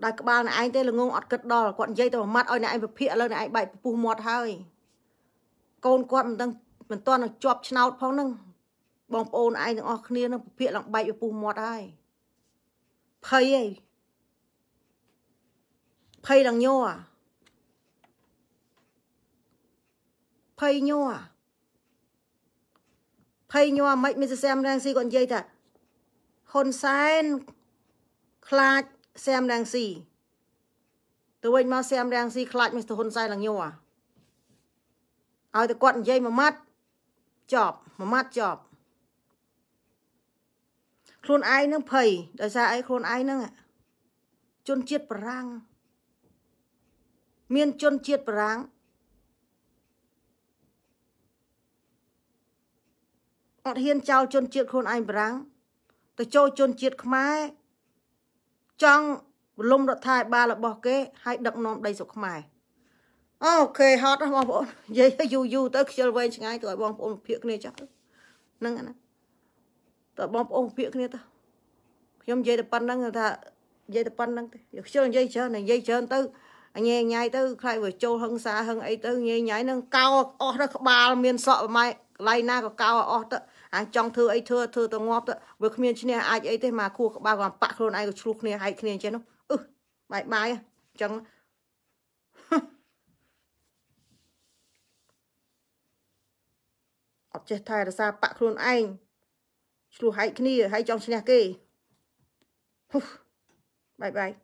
ដល់ក្បាលអ្នកឯងទេល្ងងអត់គិតដល់គាត់និយាយទៅមួយម៉ាត់ឲ្យអ្នកឯងពភាកឥឡូវអ្នកឯងបែកពុះមាត់ហើយកូនគាត់មិនដឹងមិនទាន់នឹងជាប់ឆ្នោតផងហ្នឹងបងប្អូនឯងទាំងអស់គ្នានឹងពភាកឡើងបែកពុះមាត់ហើយភ័យឯង ភ័យដល់ញ័រភ័យញ័រភ័យញ័រមិនមីសសាមរាំងស៊ីគាត់និយាយថាហ៊ុនសែនខ្លាចសាមរាំងស៊ីទៅវិញមកសាមរាំងស៊ីខ្លាចមីស្ទហ៊ុនសែនឡើងញ័រឲ្យតែគាត់និយាយមួយម៉ាត់ចប់មួយម៉ាត់ចប់ខ្លួនឯងនឹងភ័យដោយសារអីខ្លួនឯងនឹងជនជាតិបារាំង មានជនជាតិបារាំងអត់ហ៊ានចោលជនជាតិខ្លួនឯងបារាំងទៅចូលជនជាតិខ្មែរចង់បលំរដ្ឋាភិបាលរបស់គេឲ្យដឹកនាំដីស្រុកខ្មែរអូខេហត់ណាបងប្អូននិយាយយូរយូរទៅខ្ជិលវែងឆ្ងាយទៅឲ្យបងប្អូនភាកគ្នាចោះហ្នឹងណាតើបងប្អូនភាកគ្នាទៅខ្ញុំនិយាយតែប៉ុណ្្នឹងថានិយាយតែប៉ុណ្្នឹងទេខ្ជិលនិយាយច្រើននិយាយច្រើនទៅ អញញ៉ៃទៅខ្លាចវាចូលហឹងសាហឹងអីទៅញ៉ៃញ៉ៃនឹងកោអស់ទៅក្បាលមានសក់ប្រម៉ែកន្លែងណាក៏កោអស់ទៅអាចចង់ធ្វើអីធ្វើធ្វើទៅងាប់ទៅវាគ្មានឈ្នះអាចអីទេមកខួរក្បាលក៏បាក់ខ្លួនឯងក៏ឆ្លោះគ្នាហែកគ្នាអញ្ចឹងនោះអឺបាយបាយអញ្ចឹងអត់ចេះថែរក្សាបាក់ខ្លួនឯងឆ្លោះហែកគ្នាហើយចង់ឈ្នះគេបាយបាយ